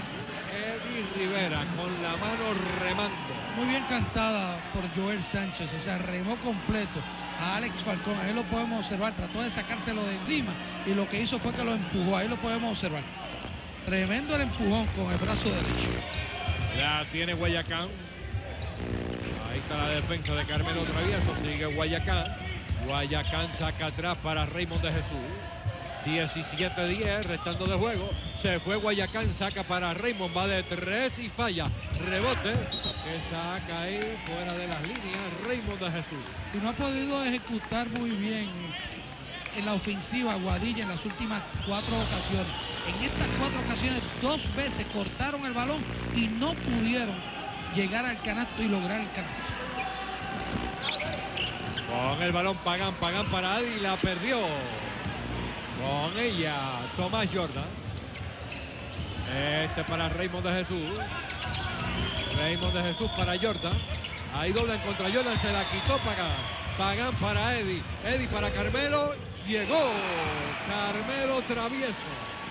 Eddie Rivera con la mano remando. Muy bien cantada por Joel Sánchez, o sea, remó completo a Alex Falcón. Ahí lo podemos observar, trató de sacárselo de encima y lo que hizo fue que lo empujó. Ahí lo podemos observar. Tremendo el empujón con el brazo derecho. La tiene Guayacán. Ahí está la defensa de Carmelo Travieso. Sigue Guayacán. Guayacán saca atrás para Raymond de Jesús. 17-10, restando de juego. Se fue Guayacán, saca para Raymond, va de tres y falla. Rebote, que saca ahí fuera de las líneas Raymond de Jesús. Y no ha podido ejecutar muy bien en la ofensiva Guadilla en las últimas cuatro ocasiones. En estas cuatro ocasiones dos veces cortaron el balón y no pudieron llegar al canasto y lograr el canasto. Con el balón Pagan, Pagan para Adi, la perdió. Con ella, Tomás Jordan. Este para Raymond de Jesús. Raymond de Jesús para Jordan. Ahí doblan contra Jordan, se la quitó Pagan. Pagan para Eddie. Eddie para Carmelo. Llegó Carmelo Travieso.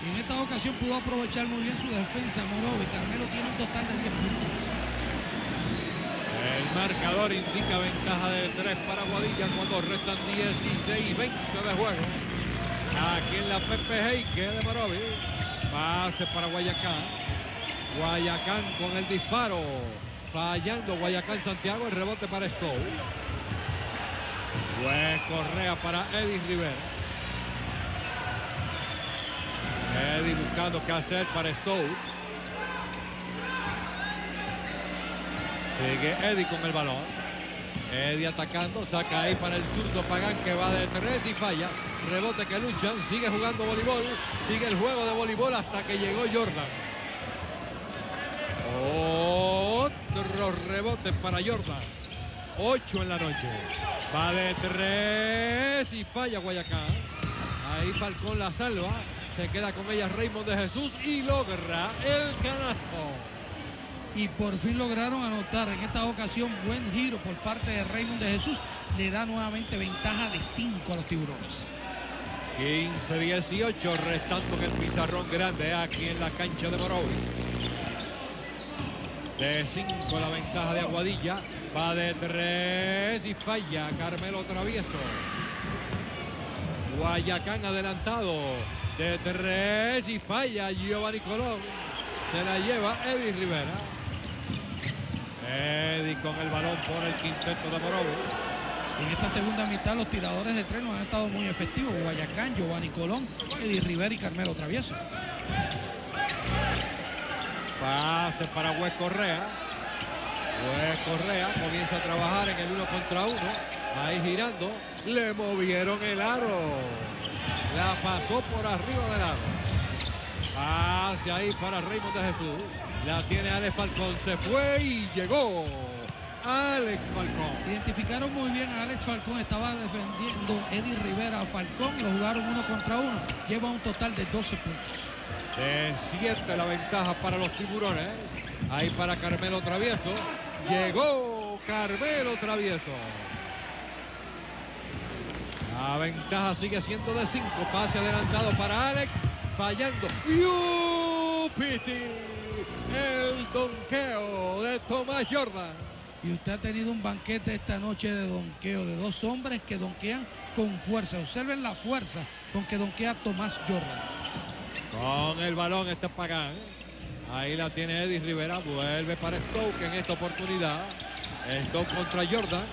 Y en esta ocasión pudo aprovechar muy bien su defensa Morovi. Carmelo tiene un total de 10 puntos. El marcador indica ventaja de 3 para Guadilla cuando restan 16 y 20 de juego. Aquí en la PPG que de Morovi. Pase para Guayacán. Guayacán con el disparo. Fallando Guayacán Santiago. El rebote para Stowe. Pues Correa para Eddie Rivera. Eddie buscando qué hacer para Stowe. Sigue Eddie con el balón. Eddie atacando, saca ahí para el zurdo Pagán que va de tres y falla. Rebote que luchan, sigue jugando voleibol, sigue el juego de voleibol hasta que llegó Jordan. Otro rebote para Jordan. Ocho en la noche. Va de tres y falla Guayacán. Ahí Falcón la salva. Se queda con ella Raymond de Jesús y logra el canasto y por fin lograron anotar en esta ocasión buen giro por parte de Raymond de Jesús. Le da nuevamente ventaja de 5 a los tiburones. 15-18, restando en el pizarrón grande aquí en la cancha de Morovi. De 5 la ventaja de Aguadilla. Va de 3 y falla Carmelo Travieso. Guayacán adelantado. De 3 y falla Giovanni Colón. Se la lleva Eddie Rivera. Eddie con el balón por el quinteto de Morovi. En esta segunda mitad los tiradores de tren han estado muy efectivos. Guayacán, Giovanni Colón, Eddie Rivera y Carmelo Travieso. Pase para Wes Correa. Wes Correa comienza a trabajar en el uno contra uno. Ahí girando. Le movieron el aro. La pasó por arriba del aro. Pase ahí para Raymond de Jesús. La tiene Alex Falcón. Se fue y llegó. Alex Falcón. Identificaron muy bien a Alex Falcón, estaba defendiendo Eddie Rivera a Falcón, lo jugaron uno contra uno, lleva un total de 12 puntos. De 7 la ventaja para los tiburones. Ahí para Carmelo Travieso. Llegó Carmelo Travieso. La ventaja sigue siendo de 5. Pase adelantado para Alex. Fallando. Yupiti. Donqueo de Tomás Jordan. Y usted ha tenido un banquete esta noche de donqueo de dos hombres que donquean con fuerza. Observen la fuerza con que donquea Tomás Jordan. Con el balón está Pagán. Ahí la tiene Eddie Rivera. Vuelve para Stoke en esta oportunidad. Stoke contra Jordan.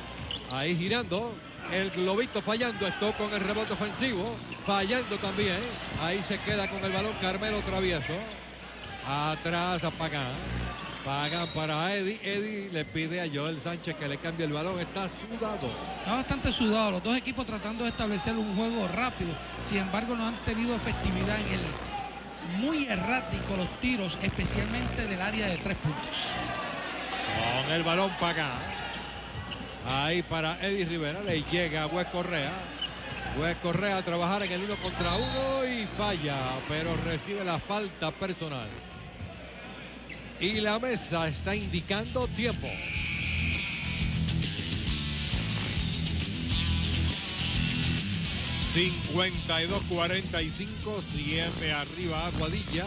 Ahí girando. El globito fallando. Stoke con el rebote ofensivo. Fallando también. Ahí se queda con el balón Carmelo Travieso. Atrás a. Pagan para Eddie. Eddie le pide a Joel Sánchez que le cambie el balón. Está sudado. Está bastante sudado. Los dos equipos tratando de establecer un juego rápido. Sin embargo, no han tenido efectividad en él. Muy errático los tiros, especialmente del área de tres puntos. Con el balón Pagan. Ahí para Eddie Rivera. Le llega a Wes Correa. Wes Correa a trabajar en el uno contra uno y falla, pero recibe la falta personal. Y la mesa está indicando tiempo. ...52-45... ...7 arriba Aguadilla...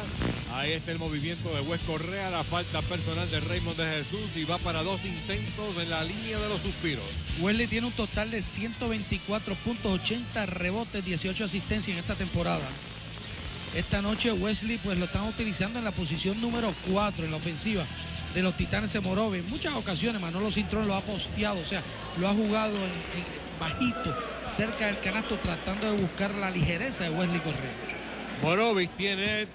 ...ahí está el movimiento de Wes Correa... ...la falta personal de Raymond de Jesús... ...y va para dos intentos en la línea de los suspiros... Wesley tiene un total de 124 puntos... ...80 rebotes, 18 asistencias en esta temporada... Esta noche Wesley pues lo están utilizando en la posición número 4 en la ofensiva de los Titanes de Morove. En muchas ocasiones Manolo Cintrón lo ha posteado, o sea, lo ha jugado bajito, cerca del canasto, tratando de buscar la ligereza de Wesley Correa. Morovic tiene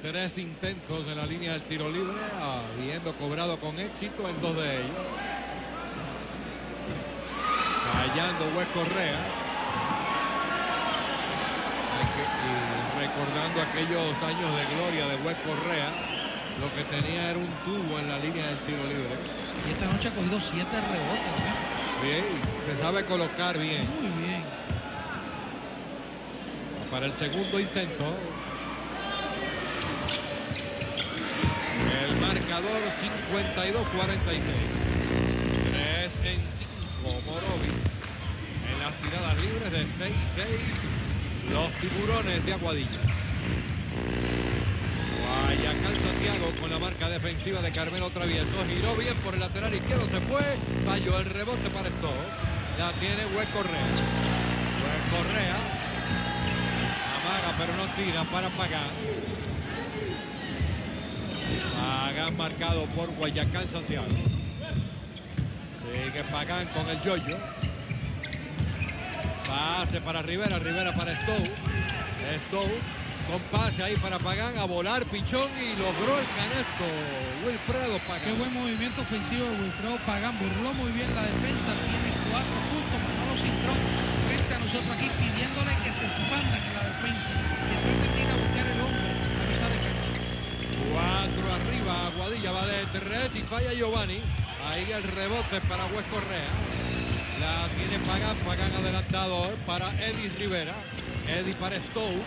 tres intentos en la línea del tiro libre, habiendo cobrado con éxito en dos de ellos. Fallando Wes Correa. Recordando aquellos años de gloria de Wes Correa, lo que tenía era un tubo en la línea del tiro libre. Y esta noche ha cogido siete rebotes. ¿no? Bien, se sabe colocar bien. Muy bien. Para el segundo intento. El marcador 52-46. 3 en 5 Morovic. En las tiradas libres de 6-6. Los tiburones de Aguadilla. Guayacán Santiago con la marca defensiva de Carmelo Travieso. Giró bien por el lateral izquierdo, se fue. Falló el rebote para esto. La tiene Wes Correa. Wes Correa. Amaga pero no tira para Pagán. Pagán marcado por Guayacán Santiago. Sigue Pagán con el yoyo. Pase para Rivera, Rivera para Stowe. Stowe con pase ahí para Pagán a volar Pichón y logró el canasto. Wilfredo Qué Pagán. buen movimiento ofensivo de Wilfredo Pagán. Burló muy bien la defensa. Tiene cuatro puntos. Manolo Cintrón frente a nosotros aquí pidiéndole que se expandan en la defensa. Que a buscar el hombre a mitad de cancha. Cuatro arriba, Aguadilla va de tres y falla Giovanni. Ahí el rebote para Wes Correa. La tiene Pagán, Pagán adelantado para Eddie Rivera. Eddie para Stowe.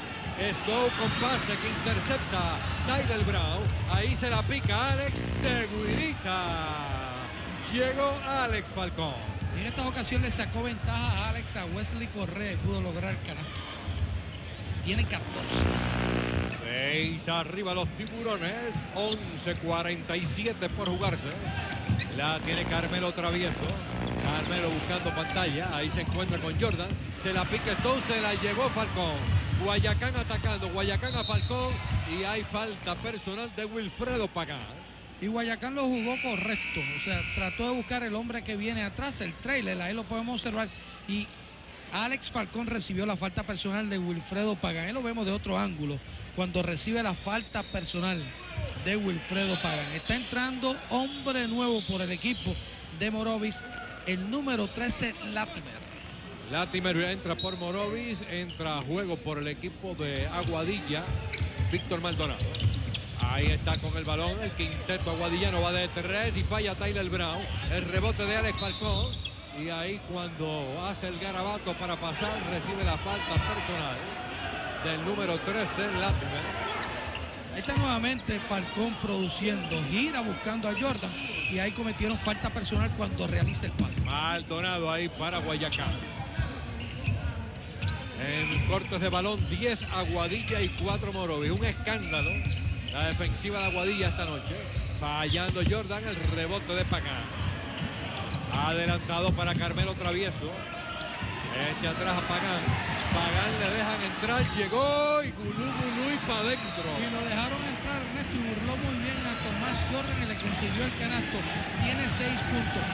Stowe con pase que intercepta Tyrell Brown. Ahí se la pica Alex de Guirita. Llegó Alex Falcón. En esta ocasión le sacó ventaja a Alex a Wesley Correa y pudo lograr canasto. Tiene 14. Seis arriba los tiburones. 11.47 por jugarse. La tiene Carmelo Travieso. Carmelo buscando pantalla. Ahí se encuentra con Jordan. Se la pica Stone. Se la llevó Falcón. Guayacán atacando. Guayacán a Falcón. Y hay falta personal de Wilfredo Pagán. Y Guayacán lo jugó correcto. O sea, trató de buscar el hombre que viene atrás, el trailer. Ahí lo podemos observar. Y Alex Falcón recibió la falta personal de Wilfredo Pagán. Ahí lo vemos de otro ángulo. Cuando recibe la falta personal de Wilfredo Pagán. Está entrando hombre nuevo por el equipo de Morovis. El número 13, Latimer. Latimer entra por Morovis, entra a juego por el equipo de Aguadilla, Víctor Maldonado. Ahí está con el balón, el quinteto aguadillano va de tres y falla Tyler Brown. El rebote de Alex Falcón. Y ahí cuando hace el garabato para pasar, recibe la falta personal del número 13, Latimer. Ahí está nuevamente Falcón produciendo, gira buscando a Jordan y ahí cometieron falta personal cuando realiza el pase. Maldonado ahí para Guayacán. En cortes de balón, 10 Aguadilla y 4 Morovi. Un escándalo la defensiva de Aguadilla esta noche. Fallando Jordan, el rebote de Pagán. Adelantado para Carmelo Travieso. Este atrás a Pagán. Pagán le dejan entrar, llegó y Gulú Gulú y para adentro. Y lo dejaron entrar Ernesto y burló muy bien a Tomás Jordan y le consiguió el canasto. Tiene seis puntos.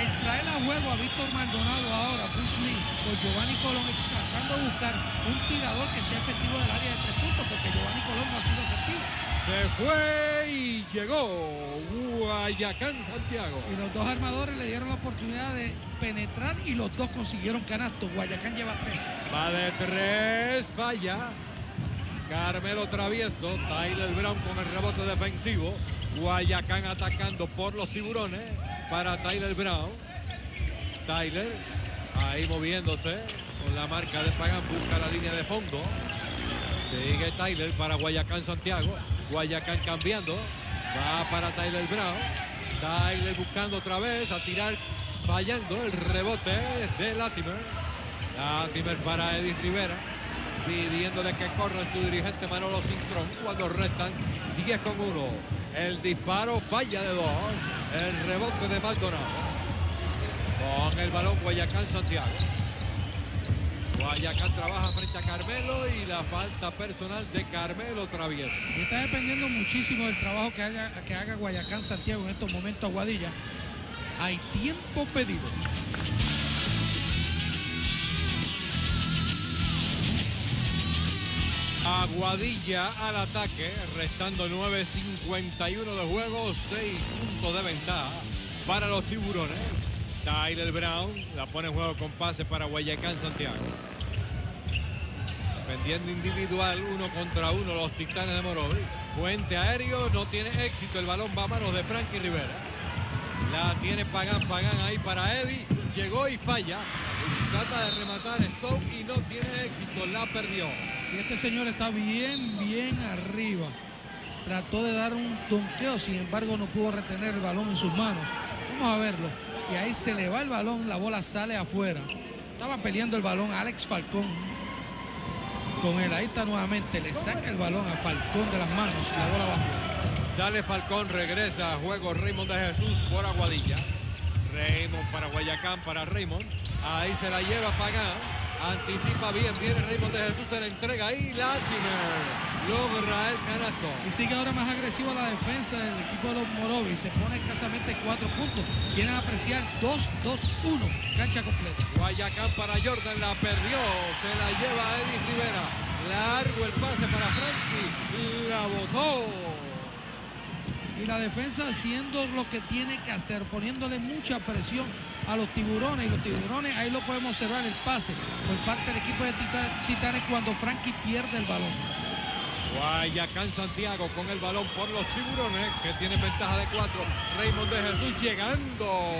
El traer a juego a Víctor Maldonado ahora, Bruce Lee, con Giovanni Colón, tratando de buscar un tirador que sea efectivo del área de tres puntos, porque Giovanni Colón no ha sido. Se fue y llegó Guayacán Santiago. Y los dos armadores le dieron la oportunidad de penetrar y los dos consiguieron canasto. Guayacán lleva tres. Va de tres, falla. Carmelo Travieso, Tyler Brown con el rebote defensivo. Guayacán atacando por los tiburones para Tyler Brown. Tyler ahí moviéndose con la marca de Pagan, busca la línea de fondo. Sigue Tyler para Guayacán Santiago. Guayacán cambiando. Va para Tyler Brown. Tyler buscando otra vez a tirar, fallando el rebote de Latimer. Latimer para Edith Rivera. Pidiéndole que corra su dirigente Manolo Cintrón cuando restan 10 con 1. El disparo falla de dos. El rebote de Maldonado. Con el balón Guayacán Santiago. Guayacán trabaja frente a Carmelo y la falta personal de Carmelo Travieso. Y está dependiendo muchísimo del trabajo que haga, que haga Guayacán Santiago en estos momentos Aguadilla. Hay tiempo pedido. Aguadilla al ataque, restando 9.51 de juego, 6 puntos de ventaja para los tiburones. Tyler Brown la pone en juego con pase para Guayacán Santiago. Defendiendo individual, uno contra uno, los titanes de Morovi. Puente aéreo, no tiene éxito. El balón va a manos de Frankie Rivera. La tiene Pagán, Pagán ahí para Eddie. Llegó y falla. Trata de rematar Stoke y no tiene éxito. La perdió. Y este señor está bien, bien arriba. Trató de dar un donqueo, sin embargo no pudo retener el balón en sus manos. Vamos a verlo. Y ahí se le va el balón, la bola sale afuera. Estaba peleando el balón Alex Falcón con él. Ahí está nuevamente, le saca el balón a Falcón de las manos la bola va. Sale Falcón, regresa a juego Raymond de Jesús por Aguadilla. Raymond para Guayacán, para Raymond. Ahí se la lleva Pagán. Anticipa bien, viene Raymond de Jesús, se la entrega ahí. Latimer logra el canasto. Y sigue ahora más agresiva la defensa del equipo de los Morovis. Se pone escasamente cuatro puntos. A apreciar 2-2-1. Cancha completa. Guayacán para Jordan, la perdió. Se la lleva Eddie Rivera. Largo el pase para Frankie. La botó. Y la defensa haciendo lo que tiene que hacer, poniéndole mucha presión a los tiburones. Y los tiburones, ahí lo podemos observar el pase por parte del equipo de Titanes cuando Frankie pierde el balón. Guayacán Santiago con el balón por los tiburones que tienen ventaja de cuatro. Raymond de Jesús llegando.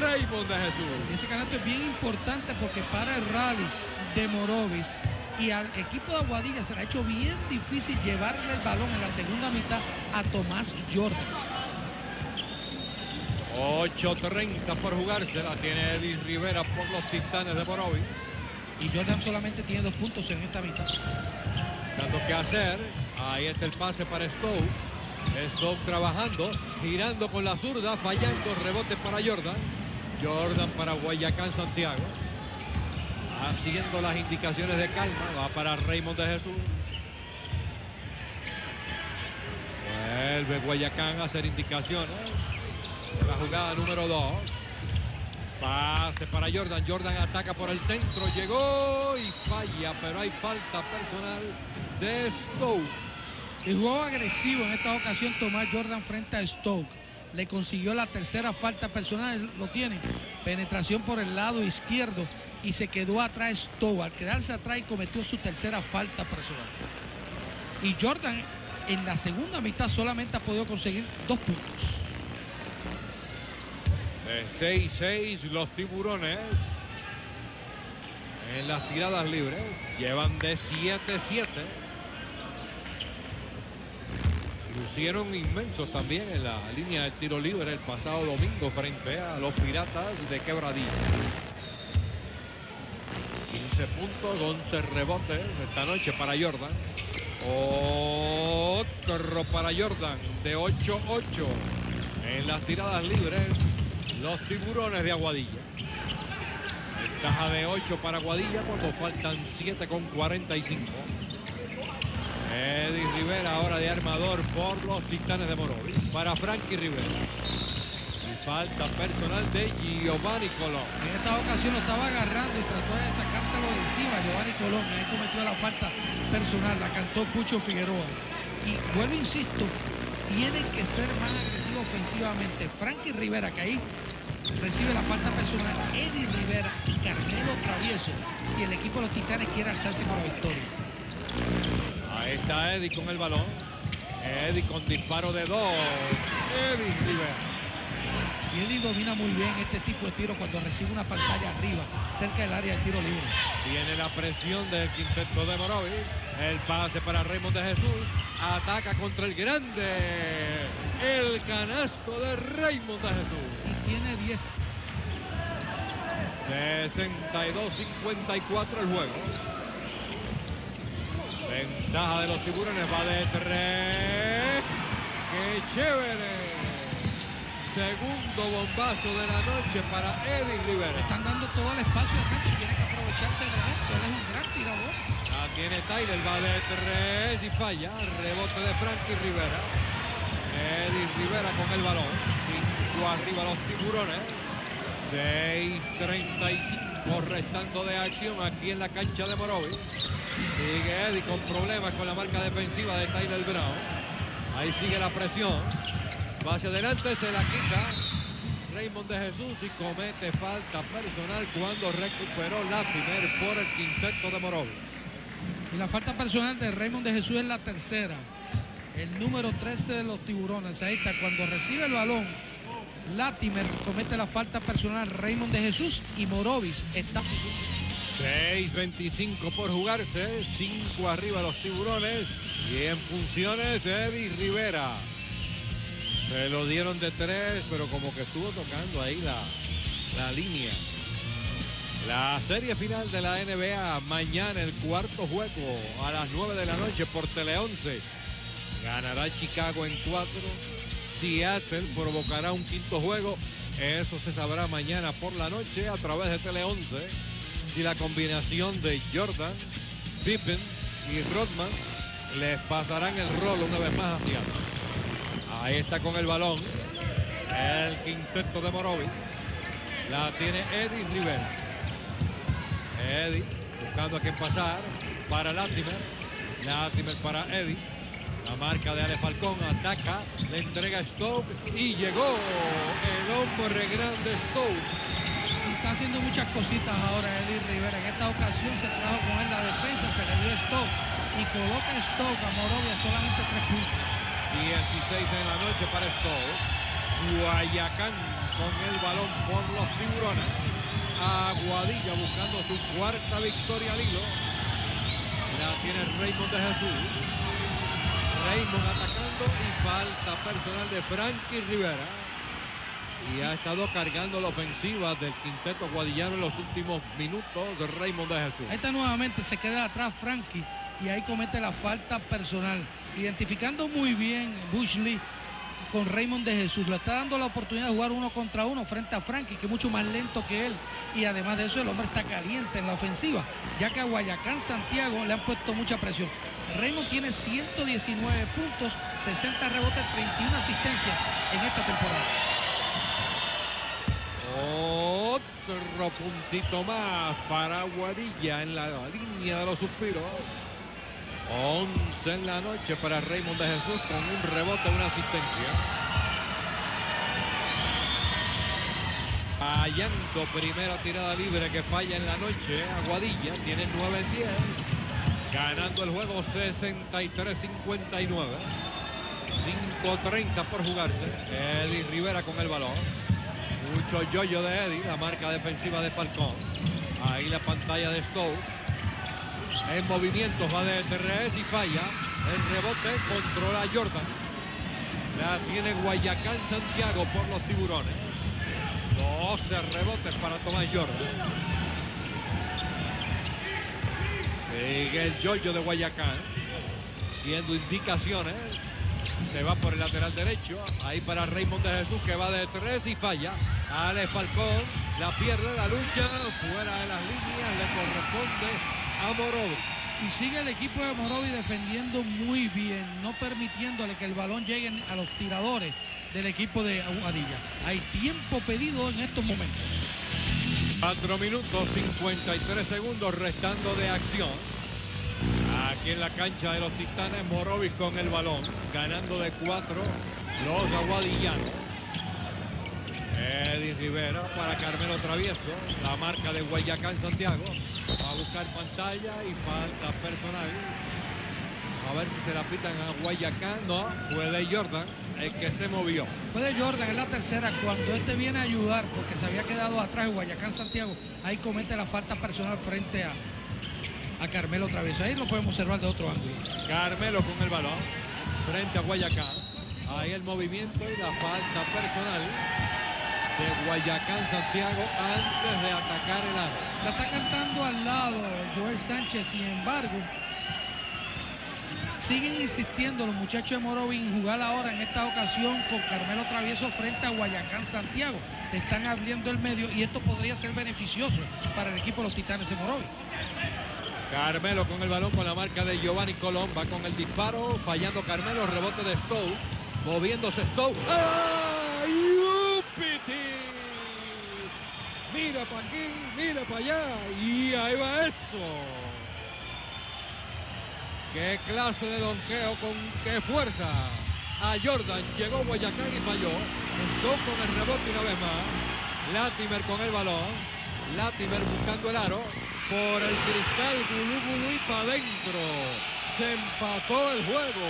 Raymond de Jesús. Ese canasto es bien importante porque para el rally de Morovis y al equipo de Aguadilla se le ha hecho bien difícil llevarle el balón en la segunda mitad a Tomás Jordan. 8.30 por jugarse, la tiene Edith Rivera por los Titanes de Morovis. Y Jordan solamente tiene dos puntos en esta mitad. Dando que hacer, ahí está el pase para Stoke. Stoke trabajando, girando con la zurda, fallando, rebote para Jordan. Jordan para Guayacán Santiago. Haciendo las indicaciones de calma, va para Raymond de Jesús. Vuelve Guayacán a hacer indicaciones. La jugada número 2. Pase para Jordan. Jordan ataca por el centro. Llegó y falla, pero hay falta personal de Stoke. El juego agresivo en esta ocasión Tomás Jordan frente a Stoke. Le consiguió la tercera falta personal, lo tiene. Penetración por el lado izquierdo y se quedó atrás Stoke. Al quedarse atrás y cometió su tercera falta personal. Y Jordan en la segunda mitad solamente ha podido conseguir dos puntos. De 6-6 los tiburones en las tiradas libres. Llevan de 7-7. Lucieron inmensos también en la línea de tiro libre el pasado domingo frente a los Piratas de Quebradilla. 15 puntos, 11 rebotes esta noche para Jordan. Otro para Jordan de 8-8 en las tiradas libres. Los tiburones de Aguadilla. Ventaja de 8 para Aguadilla cuando faltan 7 con 45. Eddie Rivera ahora de armador por los Titanes de Morovis. Para Frankie Rivera. Falta personal de Giovanni Colón. En esta ocasión lo estaba agarrando y trató de sacárselo de encima Giovanni Colón. Ahí cometió la falta personal, la cantó Pucho Figueroa. Y vuelvo, insisto, tienen que ser más agresivos ofensivamente. Frankie Rivera, que ahí recibe la falta personal, Eddie Rivera y Carmelo Travieso, si el equipo de los Titanes quiere alzarse con la victoria. Ahí está Eddie con el balón. Eddie con disparo de dos. Eddie Rivera. Y Eddie domina muy bien este tipo de tiro cuando recibe una pantalla arriba, cerca del área del tiro libre. Tiene la presión del quinteto de Morovis. El pase para Raymond de Jesús. Ataca contra el grande. El canasto de Raymond de Jesús. Y tiene 10. 62-54 el juego. Ventaja de los tiburones va de tres. ¡Qué chévere! Segundo bombazo de la noche para Eddie Rivera. Están dando todo el espacio acá tiene que aprovecharse de esto. Él es un gran tirador. La tiene Tyler, va de tres y falla. Rebote de Frankie Rivera. Eddie Rivera con el balón. Cinco arriba los tiburones. 6.35 restando de acción aquí en la cancha de Morovis. Sigue Eddie con problemas con la marca defensiva de Tyler Brown. Ahí sigue la presión. Va hacia adelante, se la quita Raymond de Jesús y comete falta personal cuando recuperó Latimer por el quinteto de Morovis. Y la falta personal de Raymond de Jesús es la tercera. El número 13 de los tiburones. Ahí está, cuando recibe el balón, Latimer comete la falta personal Raymond de Jesús y Morovis está 6.25 por jugarse, 5 arriba los tiburones y en funciones Eddie Rivera. Se lo dieron de tres, pero como que estuvo tocando ahí la, la línea. La serie final de la NBA mañana, el cuarto juego a las 9 de la noche por Tele 11. Ganará Chicago en 4. Seattle provocará un quinto juego. Eso se sabrá mañana por la noche a través de Tele 11. Si la combinación de Jordan, Pippen y Rodman les pasarán el rol una vez más hacia. Ahí está con el balón. El quinteto de Morovis. La tiene Eddie Rivera. Eddie buscando a quien pasar para Latimer. Latimer para Eddie. La marca de Ale Falcón ataca, le entrega Stoke y llegó el hombre grande Stoke. Está haciendo muchas cositas ahora Eddie Rivera. En esta ocasión se trajo con él la defensa, se le dio Stoke y coloca Stoke a Morovia solamente tres puntos. 16 en la noche para Stoke. Guayacán con el balón por los tiburones. Aguadilla buscando su cuarta victoria al hilo. La tiene Raymond de Jesús. Raymond atacando y falta personal de Frankie Rivera. Y ha estado cargando la ofensiva del quinteto guadillano en los últimos minutos de Raymond de Jesús. Está nuevamente, se queda atrás Frankie y ahí comete la falta personal. Identificando muy bien Bush Lee con Raymond de Jesús. Le está dando la oportunidad de jugar uno contra uno frente a Frankie, que es mucho más lento que él. Y además de eso, el hombre está caliente en la ofensiva, ya que a Guayacán Santiago le han puesto mucha presión. Raymond tiene 119 puntos, 60 rebotes, 31 asistencias en esta temporada. Otro puntito más para Guadilla en la línea de los suspiros. 11 en la noche para Raymond de Jesús con un rebote, una asistencia. Fallando primera tirada libre que falla en la noche. Aguadilla tiene 9 en 10. Ganando el juego 63-59. 5.30 por jugarse. Eddie Rivera con el balón. Mucho yoyo de Eddie, la marca defensiva de Falcón. Ahí la pantalla de Stowe. En movimiento va de Terres y falla. El rebote controla Jordan. La tiene Guayacán Santiago por los tiburones. 12 rebotes para Tomás Jordan. Sigue el yoyo de Guayacán. Siendo indicaciones. Se va por el lateral derecho. Ahí para Raymond de Jesús que va de tres y falla. Ale Falcón la pierde la lucha. Fuera de las líneas le corresponde a. Y sigue el equipo de Morovi defendiendo muy bien, no permitiéndole que el balón llegue a los tiradores del equipo de Aguadilla. Hay tiempo pedido en estos momentos. 4 minutos 53 segundos restando de acción. Aquí en la cancha de los Titanes, Morovis con el balón, ganando de 4 los aguadillanos. Eddie Rivera para Carmelo Travieso, la marca de Guayacán Santiago. Buscar pantalla y falta personal. A ver si se la pitan a Guayacán. No, fue de Jordan el que se movió. Fue de Jordan en la tercera. Cuando este viene a ayudar, porque se había quedado atrás Guayacán Santiago, ahí comete la falta personal frente a, a Carmelo Travieso. Ahí lo podemos observar de otro ángulo. Carmelo con el balón frente a Guayacán. Ahí el movimiento y la falta personal de Guayacán Santiago antes de atacar el área. La está cantando al lado Joel Sánchez, sin embargo, siguen insistiendo los muchachos de Morovi en jugar ahora en esta ocasión con Carmelo Travieso frente a Guayacán Santiago. Están abriendo el medio y esto podría ser beneficioso para el equipo de los Titanes de Morovi. Carmelo con el balón con la marca de Giovanni Colón. Va con el disparo, fallando Carmelo, rebote de Stowe. Moviéndose Stowe. ¡Ay, Upiti! Mira para aquí, mira para allá. Y ahí va esto. Qué clase de donqueo, con qué fuerza. A Jordan llegó Guayacán y falló. Stowe con el rebote una vez más. Latimer con el balón. Latimer buscando el aro por el cristal, Gulú Gulú y para adentro. Se empató el juego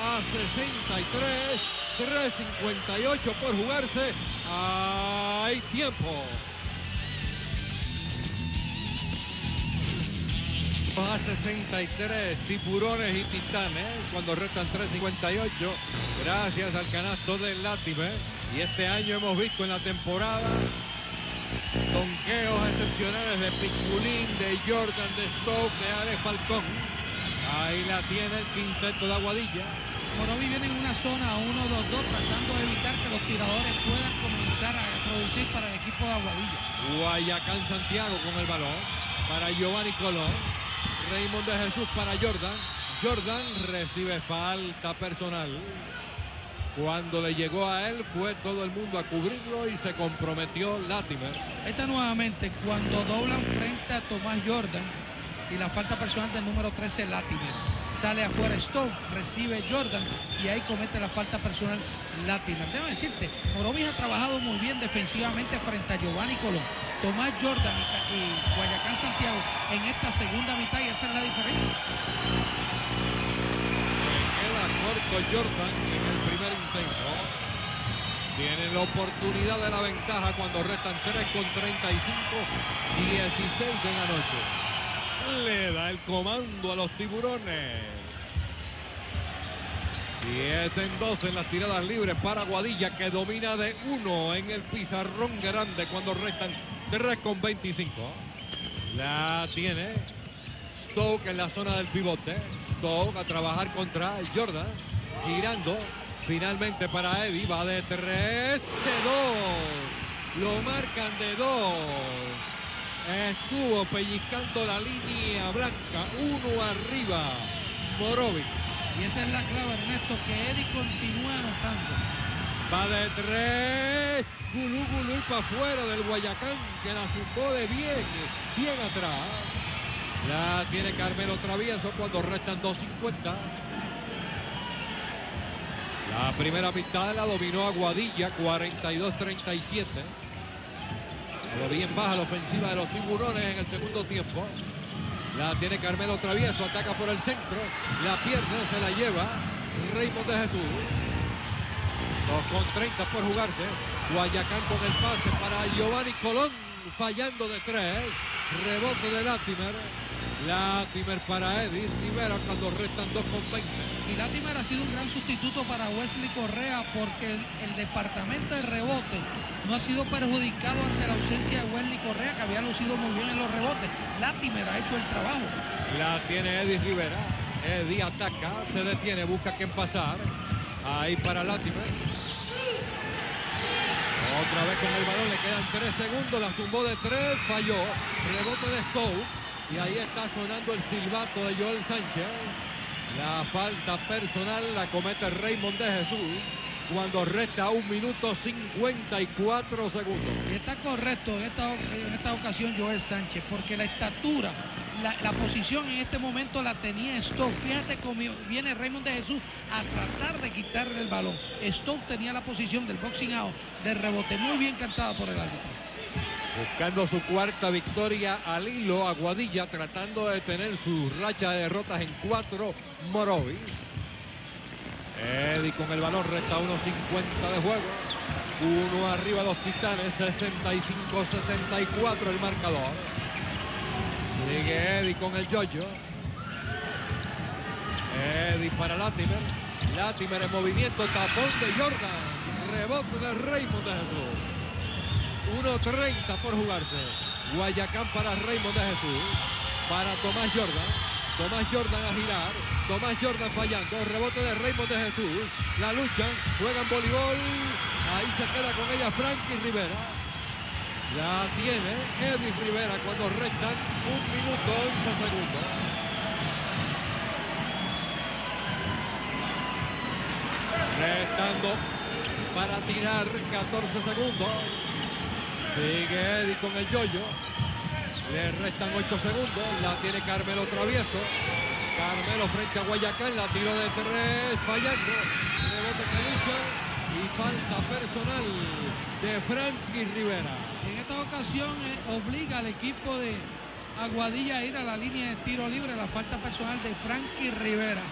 a 63, 3.58 por jugarse. Hay tiempo. A 63, tiburones y titanes, cuando restan 3.58, gracias al canasto del Latimer. Y este año hemos visto en la temporada Donqueos excepcionales de Piculín, de Jordan, de Stoke, de Ale Falcón. Ahí la tiene el quinteto de Aguadilla. Morovi viene en una zona 1-2-2 tratando de evitar que los tiradores puedan comenzar a producir para el equipo de Aguadilla. Guayacán Santiago con el balón para Giovanni Colón. Raymond de Jesús para Jordan. Jordan recibe falta personal. Cuando le llegó a él fue todo el mundo a cubrirlo y se comprometió Latimer. Esta nuevamente cuando doblan frente a Tomás Jordan y la falta personal del número 13 Latimer. Sale afuera Stone, recibe Jordan y ahí comete la falta personal Latimer. Debo decirte, Morovis ha trabajado muy bien defensivamente frente a Giovanni Colón. Tomás Jordan y Guayacán Santiago en esta segunda mitad y esa es la diferencia corto Jordan en el primer intento. Tiene la oportunidad de la ventaja cuando restan 3 con 35, 16 de la noche. Le da el comando a los tiburones. 10 en 2 en las tiradas libres para Guadilla que domina de 1 en el pizarrón grande cuando restan 3 con 25. La tiene Stoke en la zona del pivote. Stoke a trabajar contra Jordan. Girando. Finalmente para Eddie. Va de 3. De 2. Lo marcan de 2. Estuvo pellizcando la línea blanca. Uno arriba. Morovic. Y esa es la clave, Ernesto, que Eddie continúa anotando. Va de tres. Gulú Gulú para afuera del Guayacán, que la zumbó de bien, bien atrás. Ya tiene Carmelo Travieso cuando restan 2.50. La primera mitad la dominó Aguadilla, 42-37. Lo bien baja la ofensiva de los tiburones en el segundo tiempo. La tiene Carmelo Travieso, ataca por el centro, la pierde, se la lleva Raymond de Jesús. 2 con 30 por jugarse. Guayacán con el pase para Giovanni Colón, fallando de tres. Rebote de Latimer. Latimer para Edis Rivera cuando restan 2 con 20. Y Latimer ha sido un gran sustituto para Wesley Correa porque el, el, departamento de rebote no ha sido perjudicado ante la ausencia de Wesley Correa que había lucido muy bien en los rebotes. Latimer ha hecho el trabajo. La tiene Edis Rivera. Eddie ataca, se detiene, busca quién pasar. Ahí para Latimer. Otra vez con el balón, le quedan 3 segundos, la zumbó de 3, falló. Rebote de Stowe. Y ahí está sonando el silbato de Joel Sánchez. La falta personal la comete Raymond de Jesús cuando resta un minuto 54 segundos. Está correcto en esta, en esta ocasión Joel Sánchez, porque la estatura, la, la, posición en este momento la tenía Stoke. Fíjate cómo viene Raymond de Jesús a tratar de quitarle el balón. Stoke tenía la posición del boxing out, de rebote, muy bien cantada por el árbitro. Buscando su cuarta victoria al hilo, Aguadilla tratando de tener su racha de derrotas en cuatro, Morovis. Eddie con el balón, resta 1.50 de juego. Uno arriba los Titanes, 65-64 el marcador. Sigue Eddie con el yoyo. Eddie para Latimer. Latimer en movimiento, tapón de Jordan. Rebote de Raymond de. 1.30 por jugarse. Guayacán para Raymond de Jesús. Para Tomás Jordan. Tomás Jordan a girar. Tomás Jordan fallando. Rebote de Raymond de Jesús. La lucha. Juegan voleibol. Ahí se queda con ella Frankie Rivera. La tiene Edith Rivera cuando restan un minuto 11 segundos. Restando para tirar 14 segundos. Sigue Eddie con el yoyo. Le restan 8 segundos. La tiene Carmelo Travieso. Carmelo frente a Guayacán. La tiro de tres fallando. Rebote que lucha. Y falta personal de Frankie Rivera. En esta ocasión eh, obliga al equipo de Aguadilla a ir a la línea de tiro libre. La falta personal de Frankie Rivera.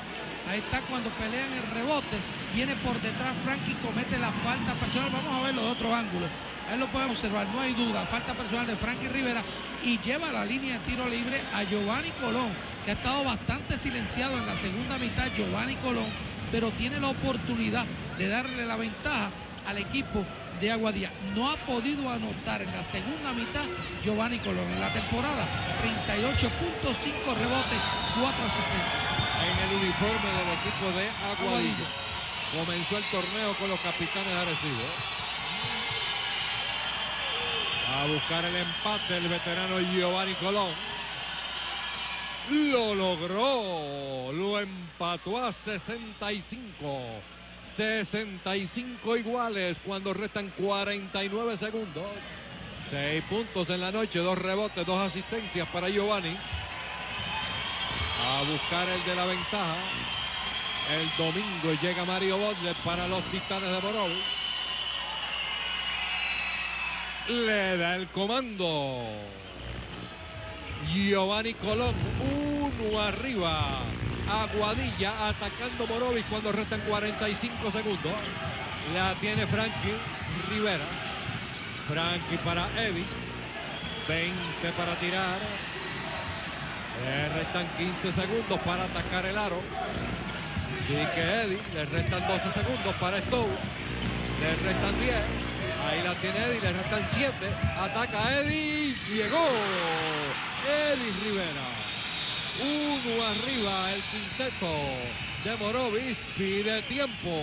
Ahí está cuando pelean el rebote. Viene por detrás Frankie, comete la falta personal. Vamos a ver los otros ángulos. Ahí lo podemos observar, no hay duda. Falta personal de Frankie Rivera y lleva la línea de tiro libre a Giovanni Colón, que ha estado bastante silenciado en la segunda mitad. Giovanni Colón, pero tiene la oportunidad de darle la ventaja al equipo de Aguadilla. No ha podido anotar en la segunda mitad Giovanni Colón. En la temporada, 38.5 rebotes, 4 asistencias. En el uniforme del equipo de Aguadilla. Comenzó el torneo con los capitanes de Arecibo. A buscar el empate el veterano Giovanni Colón. Lo logró. Lo empató a 65. 65 iguales cuando restan 49 segundos. 6 puntos en la noche, dos rebotes, dos asistencias para Giovanni. A buscar el de la ventaja. El domingo llega Mario Butler para los Titanes de Borovi. Le da el comando. Giovanni Colón, uno arriba. Aguadilla atacando Morovis cuando restan 45 segundos. La tiene Frankie Rivera. Frankie para Evi. 20 para tirar. Le restan 15 segundos para atacar el aro. Y que Eddie. Le restan 12 segundos para Stowe. Le restan 10. Ahí la tiene Eddie. Le restan 7. Ataca Eddie. Llegó. Eddie Rivera. Uno arriba el quinteto de Morovis pide tiempo.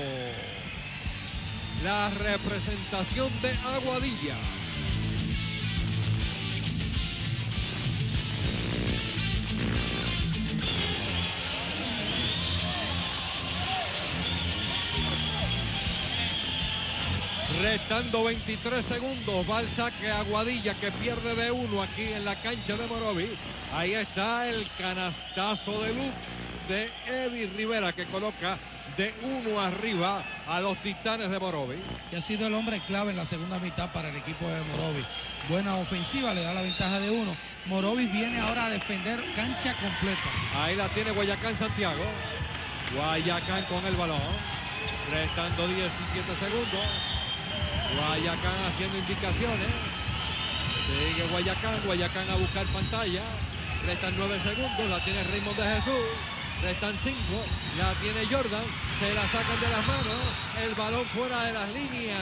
La representación de Aguadilla. Restando 23 segundos, va el saque Aguadilla que pierde de uno aquí en la cancha de Morovis. Ahí está el canastazo de luz de Eddie Rivera que coloca de uno arriba a los Titanes de Morovi. Que ha sido el hombre clave en la segunda mitad para el equipo de Morovi. Buena ofensiva, le da la ventaja de uno. Morovi viene ahora a defender cancha completa. Ahí la tiene Guayacán Santiago. Guayacán con el balón. Restando 17 segundos. Guayacán haciendo indicaciones. Sigue Guayacán. Guayacán a buscar pantalla. Restan 9 segundos. La tiene Raymond de Jesús. Restan 5. La tiene Jordan. Se la sacan de las manos. El balón fuera de las líneas.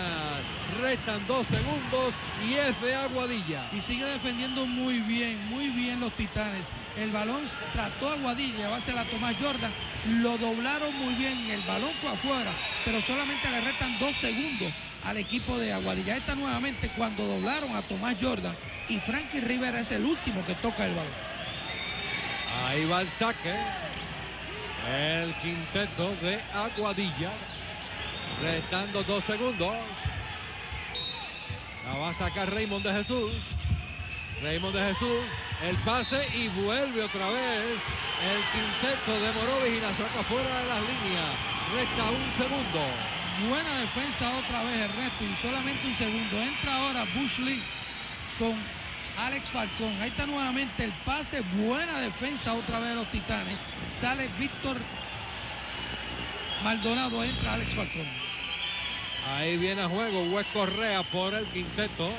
Restan 2 segundos. Y es de Aguadilla. Y sigue defendiendo muy bien, muy bien los Titanes. El balón trató a Aguadilla, va a ser la Tomás Jordan. Lo doblaron muy bien. El balón fue afuera. Pero solamente le restan 2 segundos al equipo de Aguadilla. Esta nuevamente cuando doblaron a Tomás Jordan. Y Frankie Rivera es el último que toca el balón. Ahí va el saque. El quinteto de Aguadilla. Restando dos segundos. La va a sacar Raymond de Jesús. Raymond de Jesús. El pase y vuelve otra vez el quinteto de Morovis y la saca fuera de las líneas. Resta un segundo. Buena defensa otra vez el resto y solamente un segundo. Entra ahora Bush Lee con Alex Falcón. Ahí está nuevamente el pase. Buena defensa otra vez de los Titanes. Sale Víctor Maldonado. Entra Alex Falcón. Ahí viene a juego Wes Correa por el quinteto.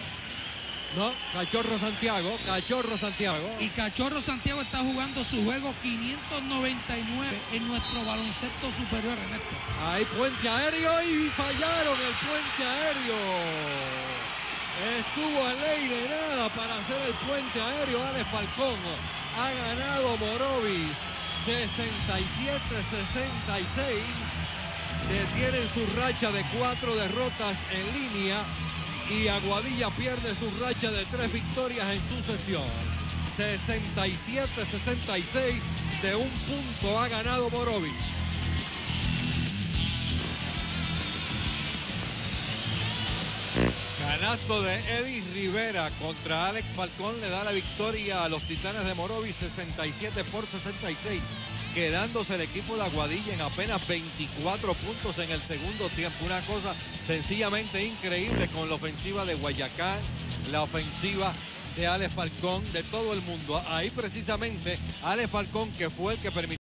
No, Cachorro Santiago, Cachorro Santiago. Y Cachorro Santiago está jugando su juego 599 en nuestro baloncesto superior, Ernesto. Ahí puente aéreo y fallaron el puente aéreo. Estuvo a ley de nada para hacer el puente aéreo. Alex Falcón ha ganado Morovis 67-66. Detienen su racha de cuatro derrotas en línea y Aguadilla pierde su racha de tres victorias en sucesión. 67-66 de un punto ha ganado Morovis. Canasto de Eddie Rivera contra Alex Falcón le da la victoria a los Titanes de Morovis 67 por 66 quedándose el equipo de Aguadilla en apenas 24 puntos en el segundo tiempo. Una cosa sencillamente increíble con la ofensiva de Guayacán, la ofensiva de Alex Falcón, de todo el mundo. Ahí precisamente Alex Falcón que fue el que permitió